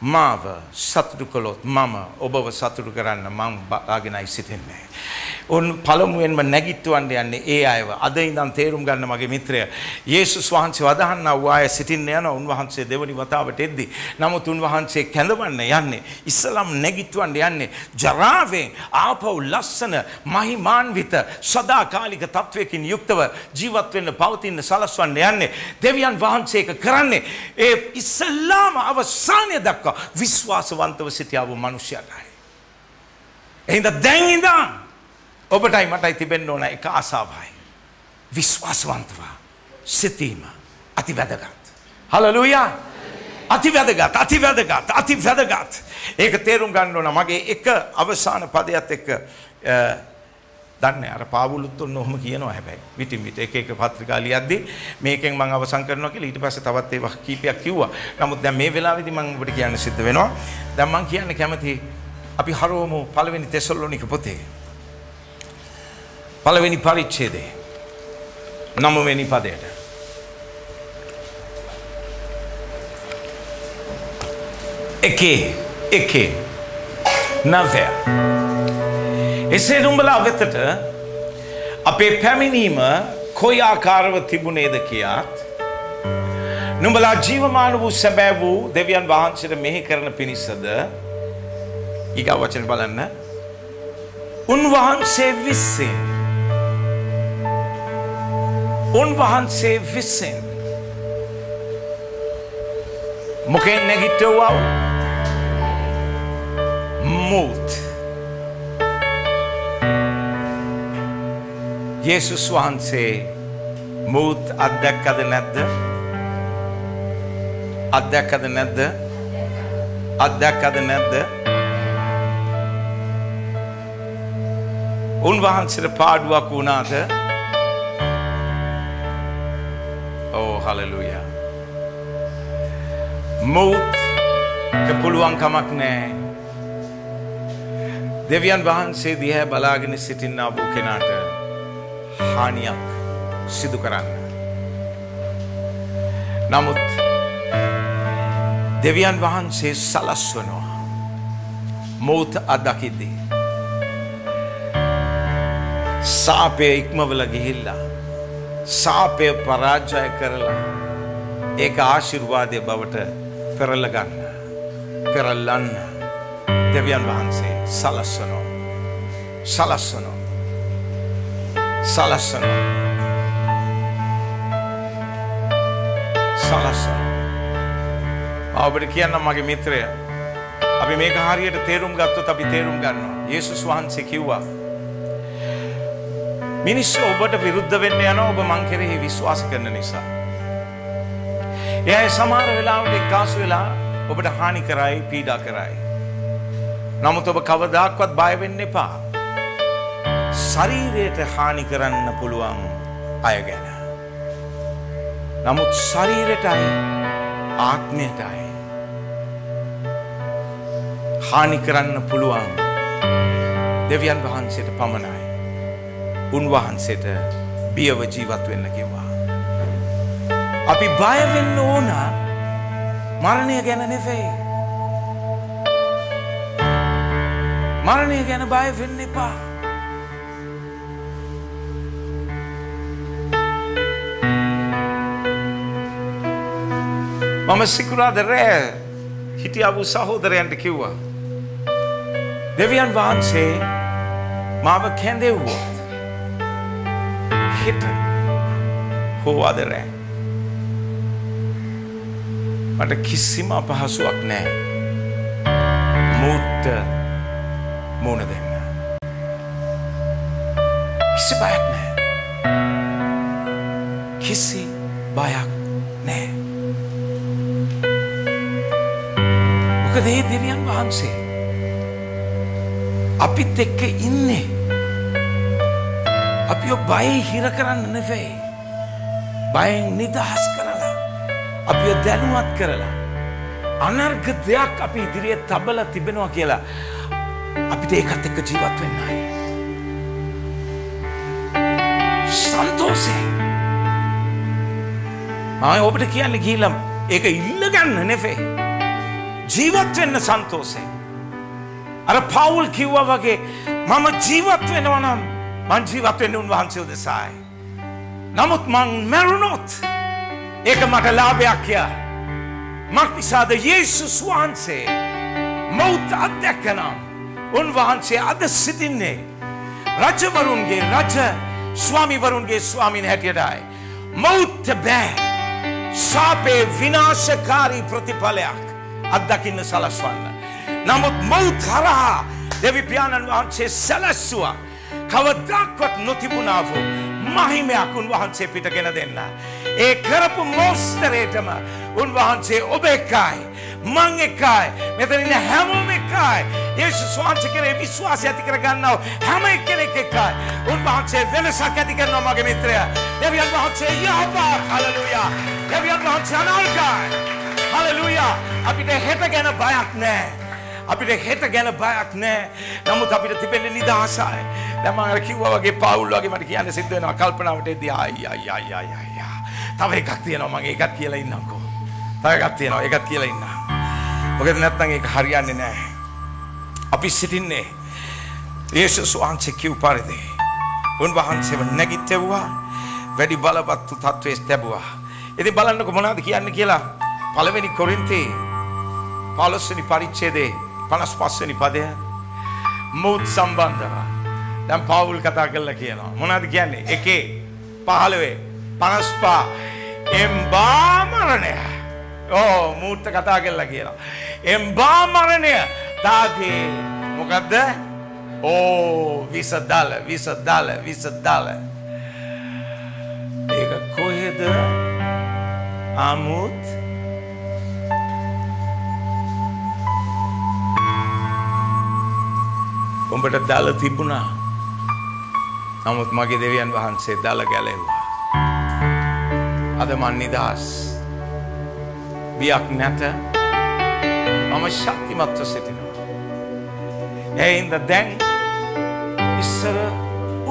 මාව සතුටු කළොත් මම ඔබව සතුටු කරන්න මං බාගෙනයි සිටින්නේ. උන් පළමුවෙන්ම නැගිට්ටවන්න යන්නේ ඒ අයව. අද ඉඳන් තේරුම් ගන්න මගේ මිත්‍රය. යේසුස් වහන්සේ වදහන්න වූ අය සිටින්න යන උන්වහන්සේ දෙවනි වතාවට එද්දි. නමුත් උන්වහන්සේ කැඳවන්න යන්නේ. ඉස්සලම් නැගිට්ටවන්න යන්නේ. ජරාවෙන් ආපහු ලස්සන මහිමාන්විත සදාකාලික තත්වයකින් යුක්තව ජීවත් වෙන්න පවතින සලස්වන්න යන්නේ. දෙවියන් වහන්සේ ඒක කරන්නේ. ඒ ඉස්සල්ලාම අවසානය දක්වා විශ්වාසවන්තව සිටියාව මනුෂ්‍යයටයි. එහින්ද දැන් ඉඳන් ඔබටයි මටයි තිබෙන්න ඕන එක ආසාවයි. විශ්වාසවන්තව සිතීම අති වැදගත්. හලලුයා අති වැදගත් අති වැදගත් අති වැදගත්. ඒක තේරුම් ගන්න ඕන මගේ එක අවසාන පදයක් එක්ක දන්නේ අර පාවුලුත් ඔන්න ඔහොම කියනවා හැබැයි විටින් විට එක එක පත්‍රිකා ලියද්දි මේකෙන් මම අවසන් කරනවා කියලා ඊට පස්සේ තවත් ඒවා කීපයක් කිව්වා. නමුත් දැන් මේ වෙලාවේදී මම ඔබට කියන්න සිද්ධ වෙනවා. දැන් මම කියන්න කැමති අපි හරවමු පළවෙනි තෙසලොනික පොතේ. පළවෙනි පරිච්ඡේදයේ නවවෙනි පදයට. එකේ එකේ නවය. එසේ නුඹලා වෙතට අපේ පැමිණීම කොයි ආකාරව තිබුණේද කියාත් නුඹලා ජීවමාන වූ සැබෑ වූ දෙවියන් වහන්සේට මෙහි කරන පිණිසද ඊගා වචන බලන්න උන්වහන්සේ විසින් උන්වහන්සේ විසින් මොකෙන් නැගිට්ටවව් මුත්. යේසුස් වහන්සේ මුත් අත්දැක්කද නැද්ද? අත්දැක්කද නැද්ද? අත්දැක්කද නැද්ද? උන්වහන්සේට පාඩුවක් වුණාද? හලලුයා මුත් පුළුවන් කමක් නෑ දෙවියන් වහන්සේ දිහැ බලාගෙන සිටින්නා වූ කෙනාට හානියක් සිදු කරන්න. නමුත් දෙවියන් වහන්සේ සලස්වනවා මෝත අදකිද්දී. සාපය ඉක්මවල ගිහිල්ලා සාපය පරාජය කරලා ඒක ආශිර්වාදය බවට පෙරලගන්න පෙරල්ලන්න දෙවියන් වහන්සේ සලස්වනෝ සලස්වනෝ සලස්සනෝ. සලස්සන. ඔබට කියන්න මගේ මිත්‍රය අපි මේක හරියට තේරුම් ගත්තොත් අපි තේරුම් ගන්නවා. යේසුස් වහන්සේ කිව්වා මිනිස්සු ඔබට විරුද්ධ වෙන්න යන ඔබ මං කෙරෙහි විශ්වාස කරන නිසා. එයයි සමහර වෙලාවට එක්කාසු වෙලා ඔබට හානි කරයි පීඩා කරයි. නමුත් ඔබ කවදාක්වත් බය වෙන්න එපා. ශරීරයට හානි කරන්න පුළුවන් අය ගැන. නමුත් ශරීරයටයි ආත්මයටයි හානි කරන්න පුළුවන් දෙවියන් වහන්සේට පමණයි. උන්වහන්සේට බියව ජීවත් වෙන්න කිව්වා. අපි බය වෙන්න ඕන මරණය ගැන නෙවෙයි. මරණය ගැන බය වෙන්න එපා. මම සිකුරාද රෑ හිටියවු සහෝදරයන්ට කිව්වා. දෙවියන් වහන්සේ මාව කැඳෙව්වොත් හෙට හෝ අද රෑ මට කිසිම අපහසුවක් නෑ මුත්ත මුණ දෙන්න. කිසි බයක් නෑ කිසි බයක් නෑ මොකද ඒ දෙවියන් වහන්සේ අපිත් එක්ක ඉන්නේ අපිෝ බයි හිර කරන්න නෙවෙයි. බයෙන් නිදහස් කරලා. අපිෝ දැනුවත් කරලා. අනර්ග දෙයක් අපි ඉදිරියේ තබල තිබෙනවා කියලා අපිට ඒකත් එක්ක ජීවත් වෙන්නයි. සන්තෝසේ. මම ඔබට කියන්න ගිහිල්ලා ඒක ඉල්ලගන්න නෙවෙයි. ජීවත් වෙන්න සන්තෝසේ. අර පවුල් කිව්වා වගේ මම ජීවත් වෙනවා නම් මං ජීවත් වෙන්නේ උන්වහන්සේ උදෙසායි. නමුත් මං මැරුණොත් ඒක මට ලාභයක් කියා. මක් නිසාද යේසුස් වහන්සේ මෞත් අත්දැකනම් උන්වහන්සේ අද සිටින්නේ රජවරුන්ගේ රජ ස්වාමිවරුන්ගේ ස්වාමීන් හැටියටයි. මෞත්ත බෑ සාපේ විනාශකාරී ප්‍රතිඵලයක් අත්දකින්න සලස්වන්න. නමුත් මෞත් හරහා දෙවිපාණන් වහන්සේ සැලැස්සුවා කවදක්වත් නොතිබුණාව මහිමයක් උන්වහන්සේ පිටගෙන දෙන්න. ඒ කරපු මෝස්තරේටම උන්වහන්සේ ඔබ එකයි මං එකයි මෙතන ඉන්න හැමෝම එකයි. යේසුස් වහන්සේ කෙරේ විශ්වාසය ඇති කරගන්නව හැම එක්කෙනෙක් එකයි. උන්වහන්සේ වෙනසක් ඇති කරනවා මගේ මිත්‍රයා. දෙවියන් වහන්සේ යහපත් හලෙලූයා. දෙවියන් වහන්සේ අනාල්කයි හලෙලූයා අපිට හෙට ගැන බයක් නැහැ. අපිට හෙට ගැන බයක් නෑ. නමුත් අපිට තිබෙන්නේ නිදහසයි. දැන් මම අර කිව්වා වගේ පවුල් වගේ මට කියන්න සිද්ධ වෙනවා. කල්පනාවට එද්දී ආයි ආයි ආයි ආයි ආයි තව එකක් තියෙනවා මම ඒකත් කියලා ඉන්නම්කෝ. තව එකක් තියෙනවා. ඒකත් කියලා ඉන්න මොකද නැත්නම් ඒක හරියන්නේ නෑ. අපි සිටින්නේ යේසුස් වහන්සේ කිව් පරිදි. උන්වහන්සේව නැගිටෙව්වා වැඩි බලවත් තත්වයේ තැබුවා. ඉතින් බලන්නකො මොනවද කියන්නේ කියලා. පළවෙනි කොරින්තේ 15 වෙනි පරිච්ඡේදයේ 55 වෙනි පදය. මුත් සම්බන්ධව. දැන් පවුල් කතා කරලා කියනවා. මොනවද කියන්නේ? එකේ 15 55 එම්බා මරණය. ඕ මූර්ත කතා කරලා කියනවා. එම්බා මරණය. තාගේ මොකද්ද? ඕ විස දල විස දල විස දල ඒක කොහෙද? අමුත් උඹට දල තිබුණා. නමුත් මගේ දෙවියන් වහන්සේ දල ගැලෙව්වා. අද මන් නිදහස්. බියක් නැත. මම ශක්තිමත්ව සිටිනවා. එයින්ද දැන් ඉස්සර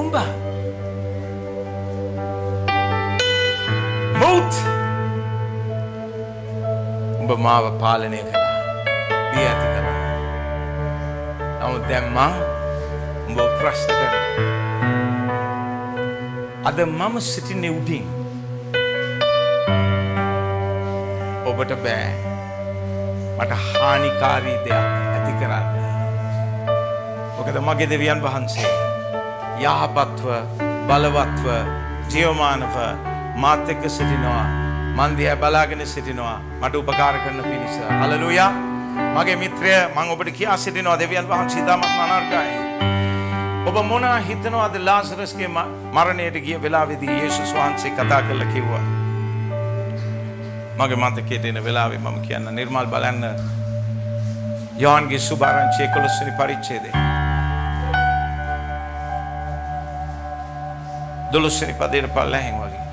උඹ මෞත් උඹ මාව පාලනය කළා. බිය ඇති කළා. නමුත් දැන් මං උඹ ප්‍රශ්න කරනවා. අද මම සිටින්නේ උඩින්. ඔබට බෑ මට හානිකාරී දෙයක් ඇති කරන්න. මොකද මගේ දෙවියන් වහන්සේ යහපත්ව බලවත්ව ජීවමානව මාත් එක්ක සිටිනවා මන් දිහා බලාගෙන සිටිනවා මට උපකාර කරන පිණිස. හලලුයා මගේ මිත්‍රය මම ඔබට කියා සිටිනවා දෙවියන් වහන්සේ තාමත් අනර්ගයි. ඔබ මොනා හිතනවාද ලාසරස්ගේ මරණයට ගිය වෙලාවේදී යේසුස් වහන්සේ කතා කරලා කිව්වා. මගේ මතකයට එන වෙලාවේ මම කියන්න නිර්මල් බලන්න යෝහන්ගේ සුභාරංචි 11 වෙනි පරිච්ඡේදය. 12 වෙනි පදයට පල්ලෙහින් වගේ.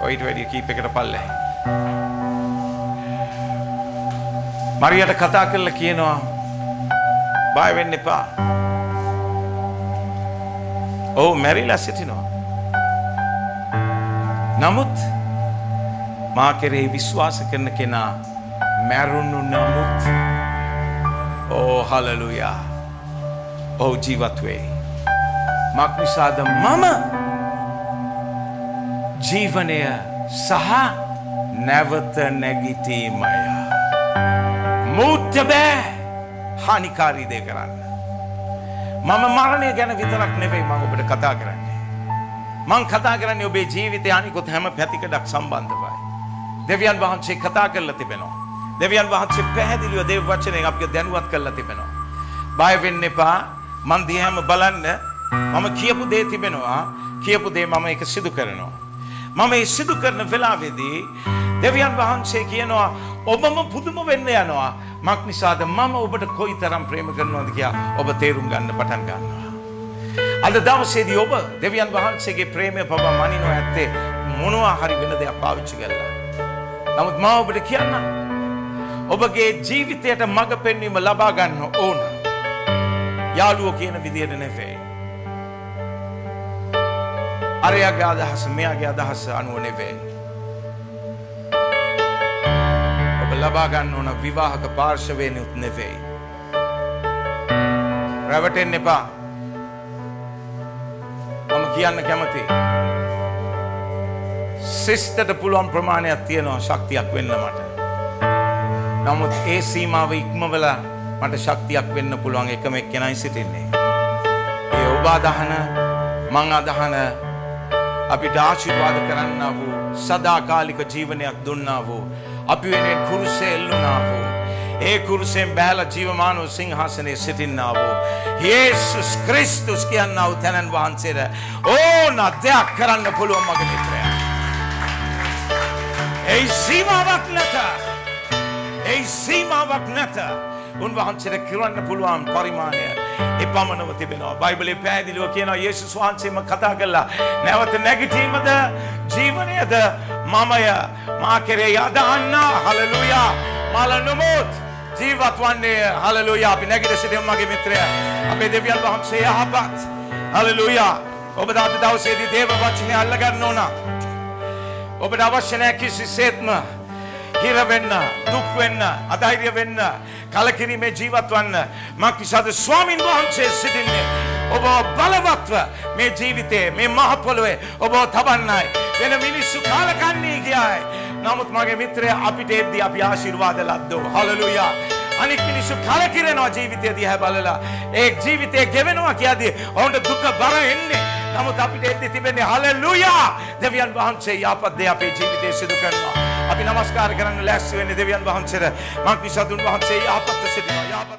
ඔයිට වැඩි කීපයකට පල්ලෙහින්. මරියට කතා කරලා කියනවා බය වෙන්න එපා. ඔහු මැරිලා සිටිනවා. නමුත් මා කෙරෙහි විශ්වාස කරන කෙනා මැරුණු නමුත් ඕ හලලුයා ඔහු ජීවත් වේ. මක් නිසාද මම ජීවනය සහ නැවත නැගිටීමය. මුත්ත බෑ හානිකාරී දේ කරන්න. මම මරණය ගැන විතරක් නෙවෙයි මම ඔබට කතා කරන්නේ. මං කතා කරන්නේ ඔබේ ජීවිතය අනිකුත් හැම පැතිකඩක් සම්බන්ධවයි. දෙවියන් වහන්සේ කතා කරලා තිබෙනවා. දෙවියන් වහන්සේ පැහැදිලිව දේව වචනයෙන් අපිට දැනුවත් කරලා තිබෙනවා. බය වෙන්න එපා. මං දිහාම බලන්න මම කියපු දේ තිබෙනවා. කියපු දේ මම ඒක සිදු කරනවා. මම ඒ සිදු කරන වෙලාවේදී දෙවියන් වහන්සේ කියනවා ඔබම පුදුම වෙන්න යනවා. මක් නිසාද මම ඔබට කොයි තරම් ප්‍රේම කරනවද කියා ඔබ තේරුම් ගන්න පටන් ගන්නවා. අද දවසේදී ඔබ දෙවියන් වහන්සේගේ ප්‍රේමය පවා මනිනව ඇත්තේ මොනවා හරි වෙන දෙයක් පාවිච්චි කරලා. නමුත් මම ඔබට කියන්න ඔබගේ ජීවිතයට මඟ පෙන්වීම ලබා ගන්න ඕන. යාළුවෝ කියන විදියට නෙවෙයි. අරයාගේ අදහස මෙයාගේ අදහස අනුව නෙවෙයි. ලබා ගන්න ඕන විවාහක පාර්ශවයනුත් නෙවෙයි. රැවටෙන්න එපා. කියන්න කැමති. සිස්ටට පුළුවන් ප්‍රමාණයක් තියෙනවා ශක්තියක් වෙන්න මට. නමුත් ඒ සීමාව ඉක්මවල මට ශක්තියක් වෙන්න පුළුවන් එකම එක්කෙනයි සිටින්නේ. ඒ ඔබ අදහන මං අදහන අපිට ආශිර්වාද කරන්න වූ සදාකාලික ජීවනයක් දුන්නා වූ අපි වෙනුවෙන් කුරුසේ එල්ලුණා වූ ඒ කුරුසෙන් බෑලා ජීවමානව සිංහාසනයේ සිටින්නා වූ යේසුස් ක්‍රිස්තුස් කියන්නා වූ තැනන් වහන්සේට ඕන දෙයක් කරන්න පුළුවන් මගේ මිත්‍රයා. ඒ සීමාවක් නැත. ඒ සීමාවක් නැත. උන්වහන්සේට කරන්න පුළුවන් පරිමාණය එපමණව තිබෙනවා. බයිබලයේ පැහැදිලිව කියනවා යේසුස් වහන්සේම කතා කළා. නැවත නැගිටීමද ජීවනයද මමය මා කෙරේ යදන්න හලලුයා මල නොමොත් ජීවත් වන්නේ හලලුයා අපි නැගිට සිටිමු මගේ මිත්‍රයා. අපේ දෙවියන් වහන්සේ යහපත්. හලලුයා. ඔබ දාත දවසේදී දේව වචනේ අල්ලගන්න ඕන. ඔබට අවශ්‍ය නැහැ කිසිසේත්ම හිර වෙන්න, දුක් වෙන්න, අධෛර්ය වෙන්න, කලකිරීමේ ජීවත් වන්න. මක්නිසාද ස්වාමින් වහන්සේ සිටින්නේ. ඔබ බලවත්ව මේ ජීවිතේ මේ මහ පොළොවේ ඔබ තබන්නයි. වෙන මිනිස්සු කාලකන්නේ කියයි. නමුත් මගේ මිත්‍රය අපිට එද්දී අපි ආශිර්වාද ලද්දෝ. හලලුයා. අනික් මිනිස්සු කලකිරෙනවා ජීවිතය දිහා බලලා. ඒ ජීවිතය ගෙවෙනවා කියදී ඔවුන්ට දුක බර එන්නේ. නමුත් අපිට එද්දී තිබෙන්නේ හලලුයා. දෙවියන් වහන්සේ යහපත් දේ අපේ ජීවිතේ සිදු කරනවා. අපි নমස්කාර කරන්න ලෑස්ති වෙන්නේ දෙවියන් වහන්සේට. මක්නිසතුන් වහන්සේ යහපත් සිටිනවා. යහපත්